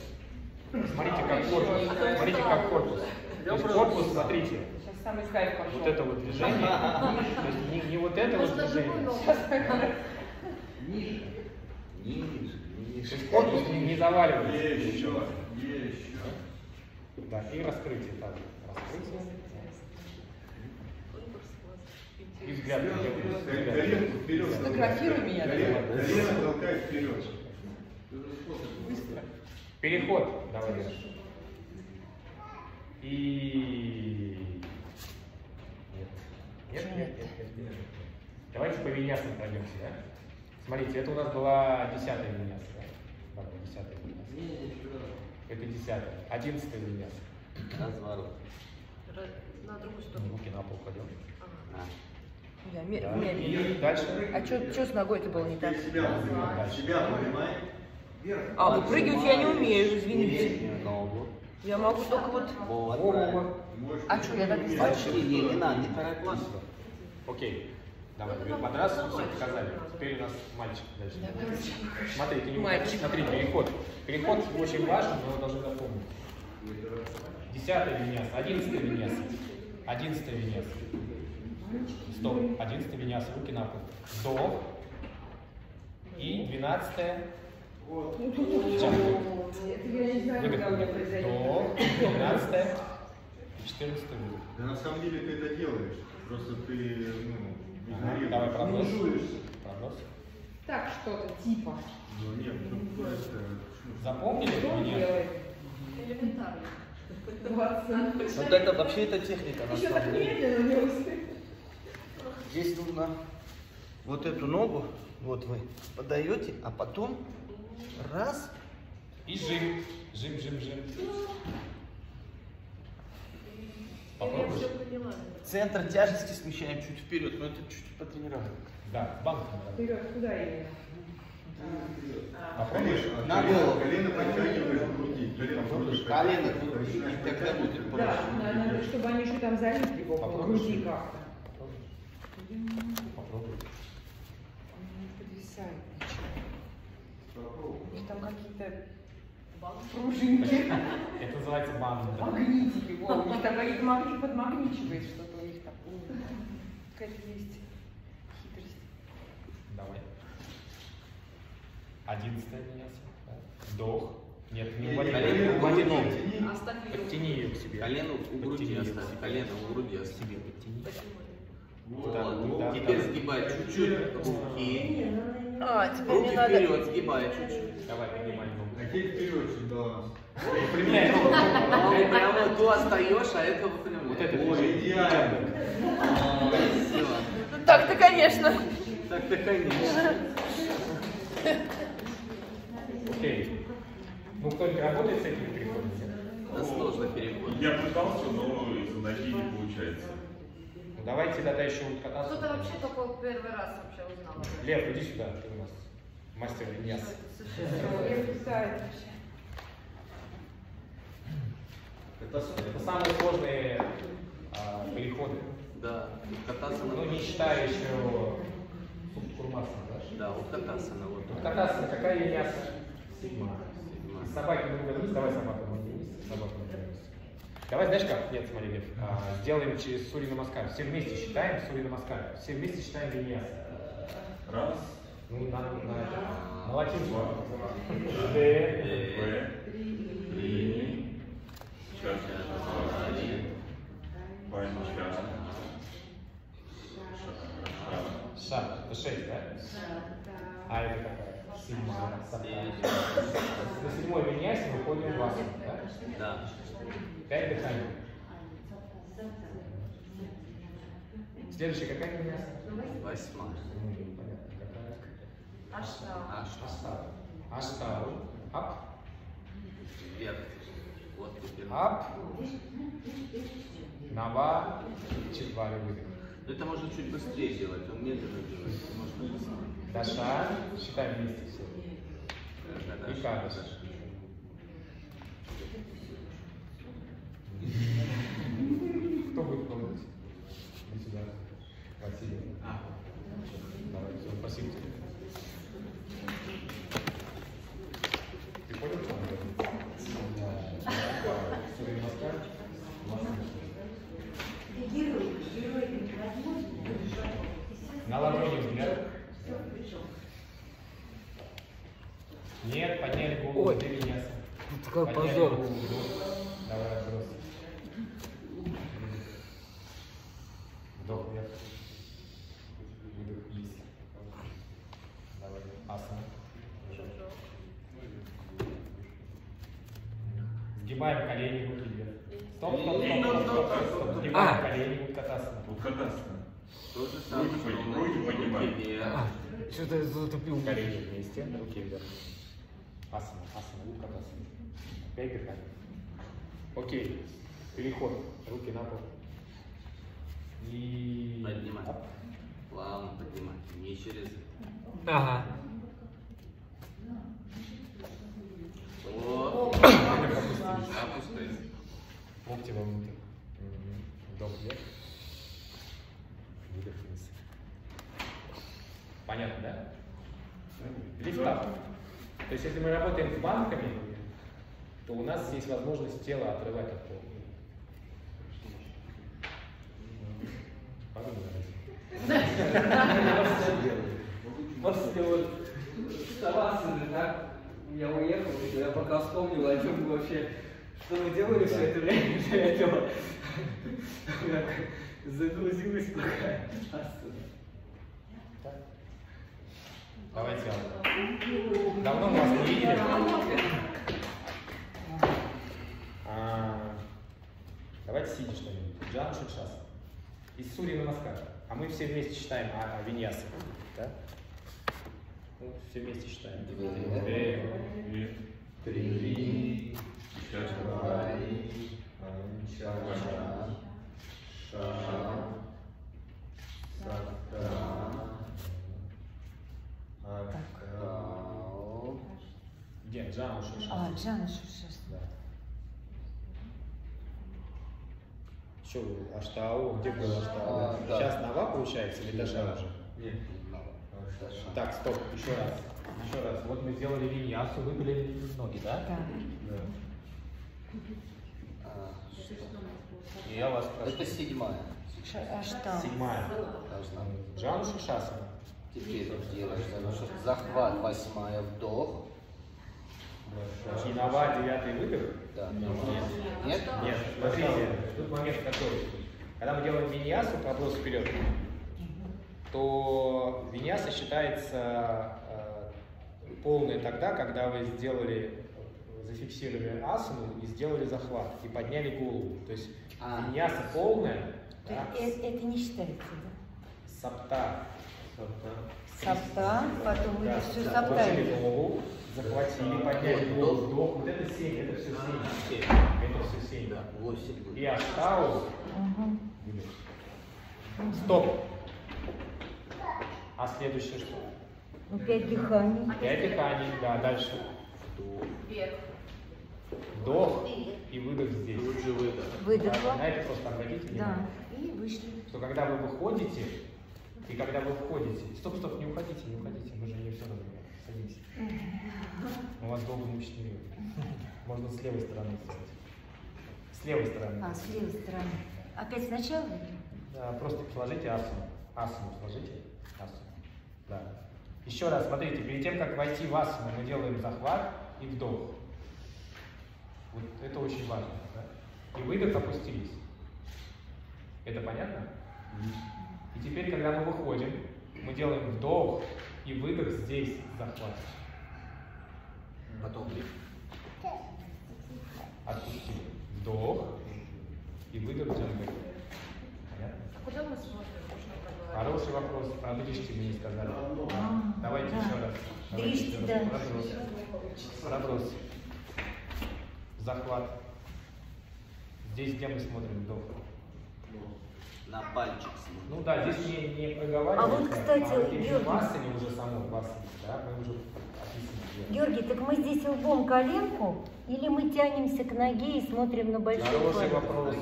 Смотрите, как корпус. Смотрите, как корпус. То есть корпус, смотрите, Самый кайф пошел. вот это вот движение. То есть не, не вот это вот движение. Ниже. Ниже, То ниже. есть корпус не, не заваливается. Еще, еще. Да, и раскрытие также. Раскрытие. И взгляд. Вперед. Сфотографируй меня. Колено, толкай вперед. Быстро. Переход. Давай. И... Нет. Нет, нет, нет, нет, нет. Давайте по виньясам пройдемся, да? Смотрите, это у нас была десятая виньяса, да? Да, десятая виньяса. Это десятая. Одиннадцатая виньяса. Разворот. На другую сторону. Руки на пол кладем. На. Я ме- Да. И дальше. А что с ногой-то было не так? Себя поднимай. Себя поднимай. А, выпрыгивать я не умею, извините. Я могу только вот... Вот. А что, я так не Почти, не, не надо, не торопись. Окей. Давай, под раз все показали. Теперь у нас мальчик дальше. Смотри, ты не Мальчик. Смотри, переход. Переход очень важен, но вы должны запомнить. Десятая виньяс, одиннадцатая виньяс, одиннадцатая виньяс. Стоп, одиннадцатая виньяс, руки на пол. Вдох. И двенадцатая. Сейчас. Вдох. Двенадцатая. И четырнадцатая. Да на самом деле ты это делаешь. Просто ты, ну, Ага, игнорируешь. Давай прогноз. Прогноз. Так что-то типа. Ну нет, ну это... Запомнили Что нет? делает? Элементарно. Вот это вообще это техника на Еще самом так деле. медленно не успею. Здесь нужно вот эту ногу, вот вы подаете, а потом раз, И жим. Жим, жим, жим. Попробуй. Я все поняла. центр тяжести смещаем чуть вперед, но это чуть потренировать. Да, с банком. Вперед, куда я? Попробуешь? Конечно, На колено- голову. Колено подтягиваешь к груди. Колено крутишь. Колено крути, и тогда будет проще. Да, надо, чтобы они еще там залезли по Попробуй. груди как-то. Попробуй. У них там какие-то пружинки, Это называется банк. да. магнитики. Во, У них там какие-то магнит подмагничивает что-то у них там. Какая-то есть хитрость. Давай. Одиннадцатая да. Вдох. Нет, не ногу. Тяни. Оставь ее. Подтяни ее к себе. Колено у груди оставь, колено у груди оставь. себе подтяни. Вот. Теперь сгибай чуть-чуть руки. А, теперь Руки вперед, сгибай чуть-чуть. Давай, поднимай Такие вперед всегда у нас. Выпрямляй ногу. А прямо ту остаешь, а это выпрямляешь. Вот это Ой, идеально. Ну так-то, конечно. Так-то конечно. Окей. Ну, кто-нибудь работает с этими переходами? Да сложно переход. Я пытался, но ноги не получается. Ну, давайте тогда еще вот кататься. Кто-то вообще только первый раз вообще узнал. Лев, иди сюда, ты у нас мастер виньяса. Летает. Это, это самые сложные а, переходы. Да, кататься Ну, не считая еще курмаса, да? Да, вот кататься на вот. Вот кататься, какая виньяса? Седьмая. Собаки мы вернись, давай собаку собаку. Давай, знаешь как? Нет, смотри, Лев. А, сделаем через Сури Намаскар. Все вместе считаем Сури Намаскар. Все вместе считаем виньяс. Раз, Ну, на, на, латинскую. Д, три, один, панча, Ша. Это шесть, да? А это какая? Седьмая. На седьмой виньясе мы ходим в асу, да? Да. Пять дыханий. Следующая какая виньяса? Восьмая. Аштау. Аштау. Аштау. Ап. Вверх. Ап. Нава. Четвали выдох. Это можно чуть быстрее делать, он медленно делает. Можно быстрее. Даша. Считаем вместе все. И кадыш. Кто будет сюда. Василий. Давай, все, спасибо тебе. Ты понял, что он делает? Сурья Намаскар. Ты герой, герой невозможно. На ладони взгляд. Нет, подняли голову, Ой. ты меня. Какой Подняли позор. Давай отброс. Вдох вверх. Выдох вниз. Давай, асана. Сгибаем колени, руки вверх. Стоп, стоп, стоп, стоп, стоп, стоп, стоп. Сгибаем А. колени, уткатасана. Уткатасана. То же самое, Руки что руки поднимай. вверх. Что-то я затупил. Колени вместе, руки вверх. Асана, асана, уткатасана. Опять дыхание. Окей. Переход. Руки на пол. И... Поднимай. Ап. Плавно поднимай. Не через... Ага. Вот. Опускайся. Локти вовнутрь. Вдох вверх. Выдох вниз. Понятно, да? Лифтап. То есть, если мы работаем с банками, то у нас есть возможность тело отрывать от пола. Подумай. После вот Шавасаны, да, я уехал, и я пока вспомнил, о чем вообще, что мы делали все это время до этого. Загрузилась асана. Давайте. Давно мы вас не видели. А, давайте сидя что-нибудь. Джан Шикшас. Из Сури на Маскар. А мы все вместе читаем а, а, виньясы. Да? Ну, все вместе читаем. Две. Две. Три. Четыре. Ша. Ша. Сакта. Акау. Где? Джан Шикшас. А, Джан Шишас. Да. Что Аштау? Где был Аштау? А, да. Сейчас Нава получается или Даша уже? Нет. Так, стоп, еще раз. Еще раз. Вот мы сделали виньясу, выпили ноги, да? Да. А, И я вас прошу. Это седьмая. Ша- Аштау. Седьмая. Должна. Джану Шишасана. Теперь делаешь значит, захват, восьмая, вдох. И девятый выдох? Да. Нет. Нет? Нет, смотрите, тут момент такой. Когда мы делаем виньясу, проброс вперед, то виньяса считается э, полной тогда, когда вы сделали, зафиксировали асану и сделали захват, и подняли голову. То есть А. виньяса полная, То да, есть э- это не считается, да? сапта. Сапта, потом Да, это все да, сапта. положили голову, захватили, подняли голову, вдох. Вот это семь, это все семь. Семь. Это все семь, да. Восемь будет. И аштау. Мгм. выдох. Стоп. А следующее что? Опять дыхание. Пять дыханий, да, дальше. Вверх. Вдох и выдох здесь. Тут же выдох. Выдохла. На это просто обратите Да. И вышли. Что когда вы выходите, и когда вы входите, стоп, стоп, не уходите, не уходите, мы же не все равно. Садимся. Мы вас долго мучить не будем. Можно с левой стороны сделать. С левой стороны. А, с левой стороны. Опять сначала? Да, просто сложите асану. Асану сложите. Да. Еще раз, смотрите, перед тем, как войти в асану, мы делаем захват и вдох. Вот это очень важно. Да? И выдох опустились. Это понятно? И теперь, когда мы выходим, мы делаем вдох и выдох здесь захват. Потом лифт. Отпустили. Вдох и выдох джангли. Куда мы смотрим? Хороший вопрос. Про дрижки мы не сказали. А, Давайте да. еще раз. Дрижки, да. Проброс. Проброс. Захват. Здесь где мы смотрим вдох? На пальчик Ну да, здесь не, не проговаривается. А вот, кстати, а Георгий- асане уже само в асане, да, мы уже описываем. Георгий, так мы здесь лбом коленку или мы тянемся к ноге и смотрим на большой Хороший палец? вопрос.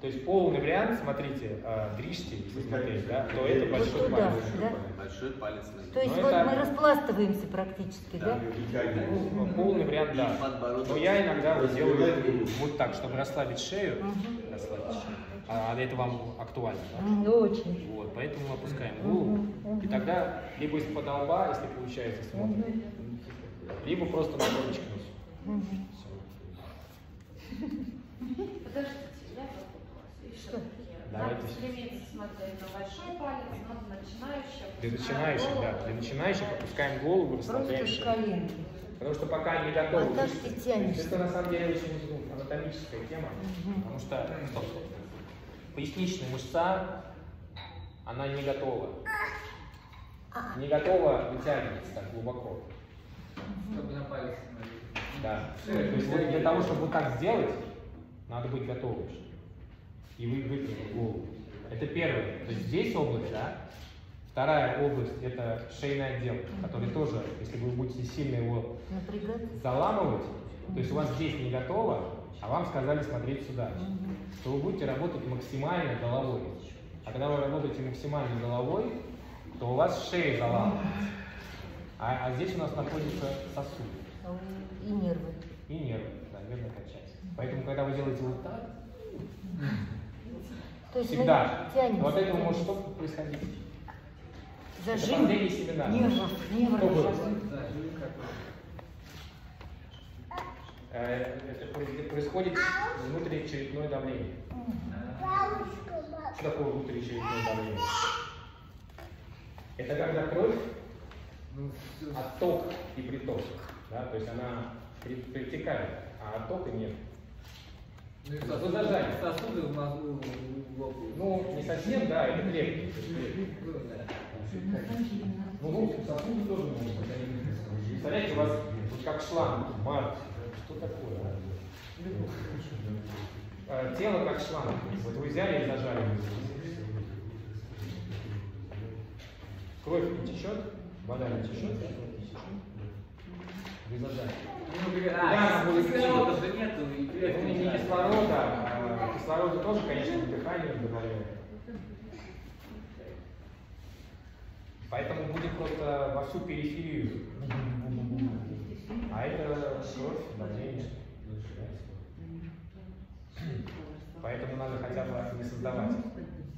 То есть полный вариант, смотрите, э, дрижьте, если смотреть, да, то это Вот большой туда, палец. да? Большой палец ноги. То есть Ну, вот это- мы распластываемся практически, да? Ну, полный вариант, да. Но я иногда вот делаю вот так, чтобы расслабить шею. Расслабить шею. А это вам актуально, да? Очень. Вот, поэтому мы опускаем голову. И тогда либо из-под лба, если получается, смотрим, либо просто на кончик носа. Подождите, я Что? Давайте. Надо стремиться смотреть на большой палец, надо начинающих. Для начинающих, да, для начинающих опускаем голову, расслабляем Просто коленки. Потому что пока не готовы. А так ты. Это на самом деле очень ну, анатомическая тема. Потому что, стоп, стоп. Поясничная мышца, она не готова. Не готова вытягиваться так глубоко. Чтобы на палец Да. То есть вот для того, чтобы вот так сделать, надо быть готовым. И вы выпрямить голову. Это первое. То есть здесь область, да? Вторая область – это шейный отдел, который тоже, если вы будете сильно его заламывать, то есть у вас здесь не готово, а вам сказали смотреть сюда, то вы будете работать максимально головой. А когда вы работаете максимально головой, то у вас шея заламывается. А, а здесь у нас находится сосуд И нервы. и нервы, да, нервная часть. Поэтому, когда вы делаете вот так, То есть всегда, тянемся. вот тянемся. может что происходить. Это Зажим последний семинар. нервов, нервов. Что было? Зажим какой. Э, это проис- происходит внутричерепное давление. Что такое внутричерепное давление? Это когда кровь, отток и приток. Да? То есть она при- притекает, а оттока нет. Ну сосуды, сосуды в мозгу. Ну, не совсем, да, это крепкий. Ну. Ну, ну, сосуды тоже могут Представляете, у вас как шланг, Марк, что такое? а? Э, Тело как шланг. Вот вы взяли и зажали. Кровь не течет, вода не течет, вы зажали. Ну, Да, а, кислорода же нету, Ну, не кислорода, а кислорода тоже, конечно, дыхание добавляет. Поэтому будет просто во всю периферию. А это кровь, давление. Поэтому надо хотя бы не создавать.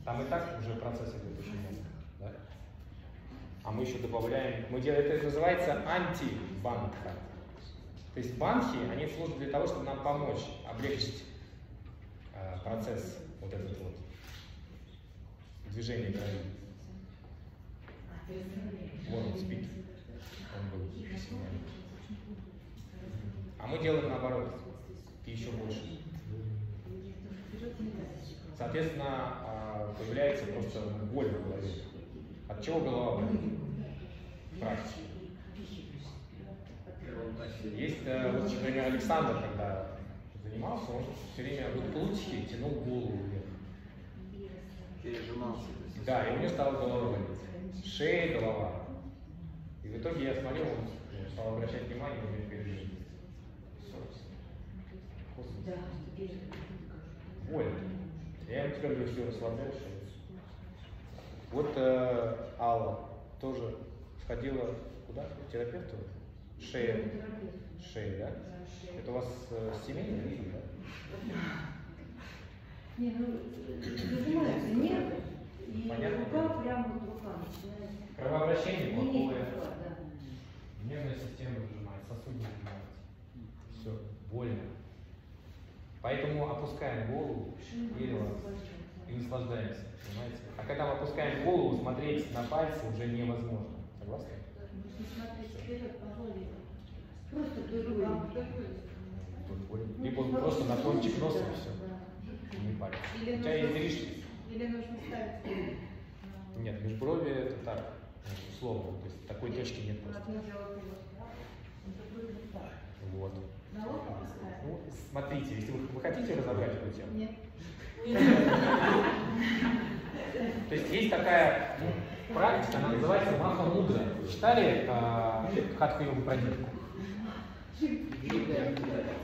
Там и так уже процесс идет очень много. Да? А мы еще добавляем, мы делаем, это называется антибанка. То есть банки, они служат для того, чтобы нам помочь, облегчить э, процесс вот этот вот движения крови. Вот он спит. Он был сильнее. А мы делаем наоборот. И еще больше. Соответственно, а, появляется просто боль в голове. От чего голова болит? Практика. Есть, э, вот, например, Александр, когда занимался, он все время вот плутики тянул голову вверх. Пережимался. Да, и у него стала голова болеть. Шея, голова. И в итоге я смотрел, он стал обращать внимание, пережимы. Больно. Я ему теперь все, расслабляешь. Вот э, Алла тоже сходила куда? К терапевту? Шея. Шея, да? Это у вас э, семейный да? Не, ну, зажимаются нервы, и Понятно. рука, прям вот рука начинает. Кровообращение плохое. да. Нервная система сжимает, сосуды сжимаются. Все, больно. Поэтому опускаем голову и релакс. И наслаждаемся, понимаете? А когда мы опускаем голову, смотреть на пальцы уже невозможно. Согласны? Больно. Либо просто на кончик носа и все. Не палец. Или У тебя есть? Или нужно ставить? Нет, межброви это так, условно, то есть такой точки нет просто. Вот. Ну, смотрите, если вы, вы хотите разобрать эту тему, Нет. то есть есть такая ну, практика, она называется маха мудра. Читали э, хатха йогу прадипку?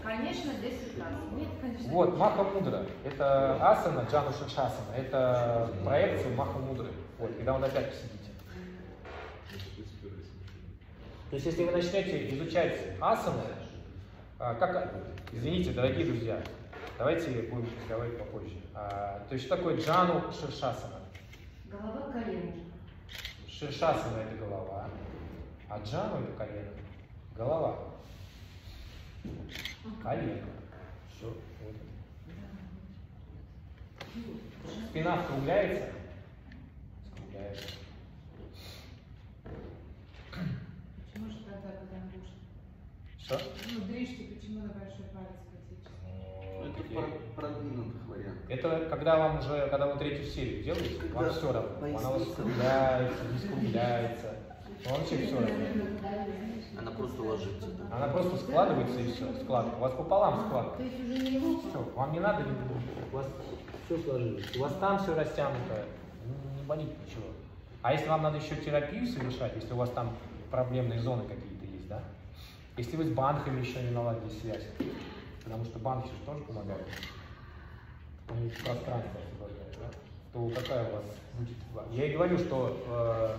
Конечно, 10 раз. Нет, конечно. Вот, Маха Мудра. Это асана, Джану Шишасана. Это проекция Маха Мудры. Вот, когда вы на пятке сидите. То есть, если вы начнете изучать асаны, а, как, извините, дорогие друзья, давайте будем разговаривать попозже. А, то есть, что такое Джану Шишасана? Голова коленки. Шишасана это голова, а Джану это колено. Голова. Колено. Все. Вот. Спина скругляется? Скругляется. Почему же тогда, когда нужно? Что? Ну, дрижки, почему на большой палец классический? Это про- продвинутых вариантов. Это когда вам уже, когда вы третью серию делаете, вам Когда все равно. Она у вас скругляется, не скругляется. Вам вообще все равно. Она просто ложится. да. Она просто складывается и все. Складка. У вас пополам То складка. есть уже не его Все, вам не надо, у вас все сложилось. У вас там все растянуто, не болит ничего. А если вам надо еще терапию совершать, если у вас там проблемные зоны какие-то? Если вы с банками еще не наладили связь, потому что банки же тоже помогают, они пространство освобождают, да? то какая у вас будет... Я и говорю, что э,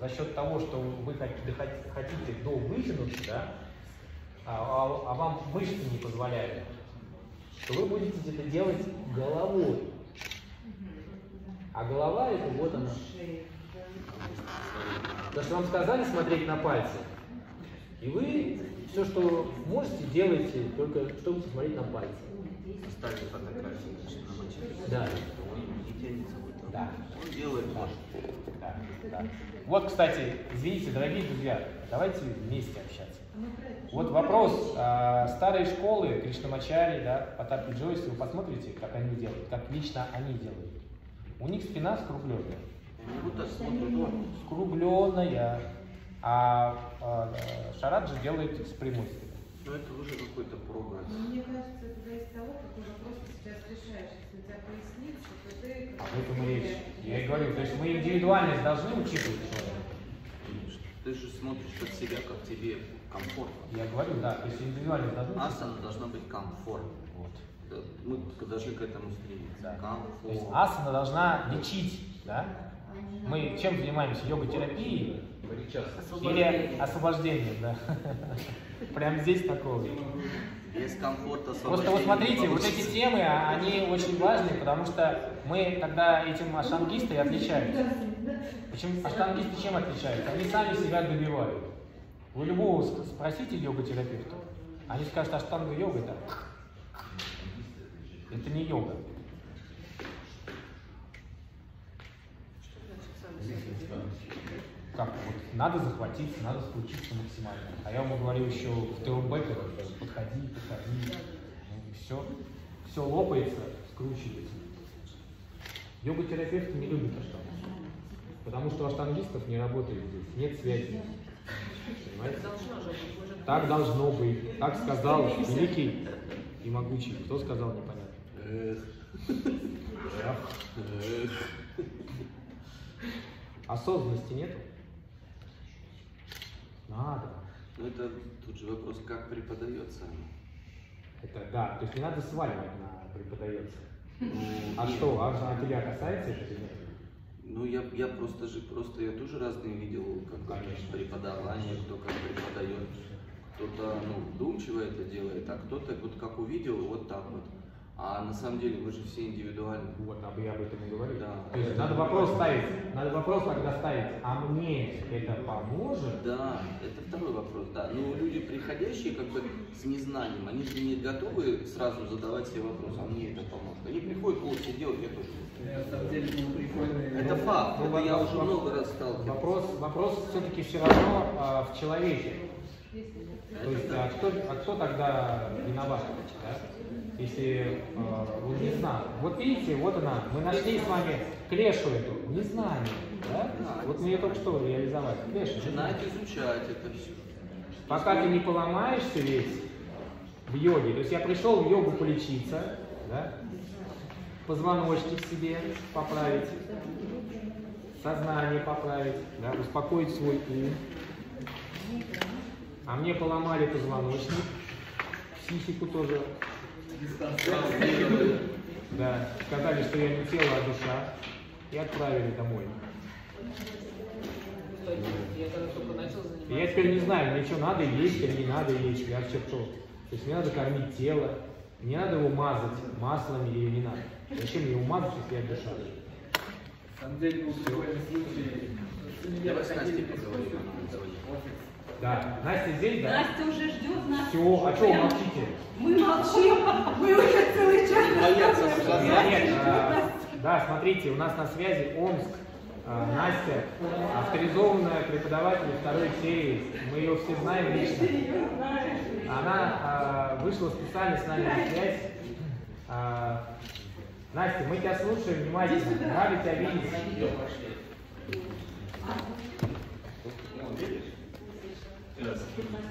за счет того, что вы хотите до вытянуться, да, а, а- а вам мышцы не позволяют, то вы будете это делать головой. А голова это вот она. Потому что вам сказали смотреть на пальцы. И вы все, что можете, делаете, только чтобы смотреть на пальцы. Оставили фотографии, на моче. Да. Да. Он делает Да. может. Да, да. Вот, кстати, извините, дорогие друзья, давайте вместе общаться. Вот вопрос а, старой школы, Кришнамачари, да, Потапи Джо, если вы посмотрите, как они делают, как лично они делают. У них спина скругленная. Скругленная. А, а, Шараджи делает с прямой спиной. Ну это уже какой-то прогресс. Ну, Мне кажется, это зависит от того, какой вопрос ты сейчас решаешь. Если тебя поясница, то ты... Об этом речь. Я и говорю, то есть мы индивидуальность должны учитывать человека. Конечно. Ты же смотришь под себя, как тебе комфортно. Я говорю, да, то есть индивидуальность должна быть. Асана должна быть комфортной. Вот. Да, Мы должны к этому стремиться. То есть Комфорт. асана должна лечить, да? Мы чем занимаемся? Йога-терапией? Или освобождением, да? Прям здесь такого. Без комфорта Просто вот смотрите, вот эти темы, а, они очень важны, потому что мы тогда этим аштангисты и отличаются. Почему аштангисты чем отличаются? Они сами себя добивают. Вы любого спросите йога-терапевта, они скажут, аштанга йога, да. Это не йога. Как вот, надо захватиться, надо включиться максимально. А я ему говорил еще в Теумбекер, подходи, подходи. все, все лопается, скручивается. Йога-терапевты не любят аштангу. Потому что у аштангистов не работает здесь, нет связи. Понимаете? Так должно быть. Так сказал великий и могучий. Кто сказал, непонятно. Осознанности нету? Надо. Ну это тут же вопрос, как преподается. Это да, то есть не надо сваливать на преподается. Ну, А нет. что, а, а тебя касается это или нет? Ну, я, я просто же, просто я тоже разные видел, как бы, преподавание, кто как преподает. Кто-то, ну, вдумчиво это делает, а кто-то вот как увидел, вот так вот. А на самом деле мы же все индивидуальны. Вот, об я об этом и говорю. Да. То есть надо вопрос ставить, надо вопрос тогда ставить, а мне это поможет? Да, это второй вопрос, да. Но люди, приходящие как бы с незнанием, они же не готовы сразу задавать себе вопрос, а мне это поможет. Они приходят, о, все делать, я тоже. На самом деле было прикольно. Это факт, Ну, это я вопрос- уже много раз сталкивался. Вопрос, вопрос все-таки все равно а, в человеке. То есть, а кто, а кто тогда виноват? да? Если э, не знали. Вот видите, вот она, мы нашли с вами клешу эту, незнание, да? Вот мы ее только что реализовали. Клеша, Начинать изучать это все. Пока ты не поломаешься весь в йоге, то есть я пришел в йогу полечиться, да? позвоночник себе поправить, сознание поправить, да? успокоить свой ум. А мне поломали позвоночник, психику тоже. Да, сказали, что я не тело, а душа. И отправили домой. Я я теперь не знаю, мне что, надо есть или не надо есть, я вообще кто. То есть мне надо кормить тело, не надо его мазать маслами или не надо. Зачем мне его мазать, если я душа? На самом деле был прикольный случай. Давай с Настей поговорим, она. Да. Настя здесь, да? Настя уже ждет нас. Все, а что вы молчите? Мы молчим, мы уже целый час. Нет, а, да, смотрите, у нас на связи Омск. А, Настя, авторизованная преподаватель второй серии. Мы ее все знаем лично. Она а, вышла специально с нами на связь. Настя, мы тебя слушаем внимательно. Рады тебя видеть. Yes.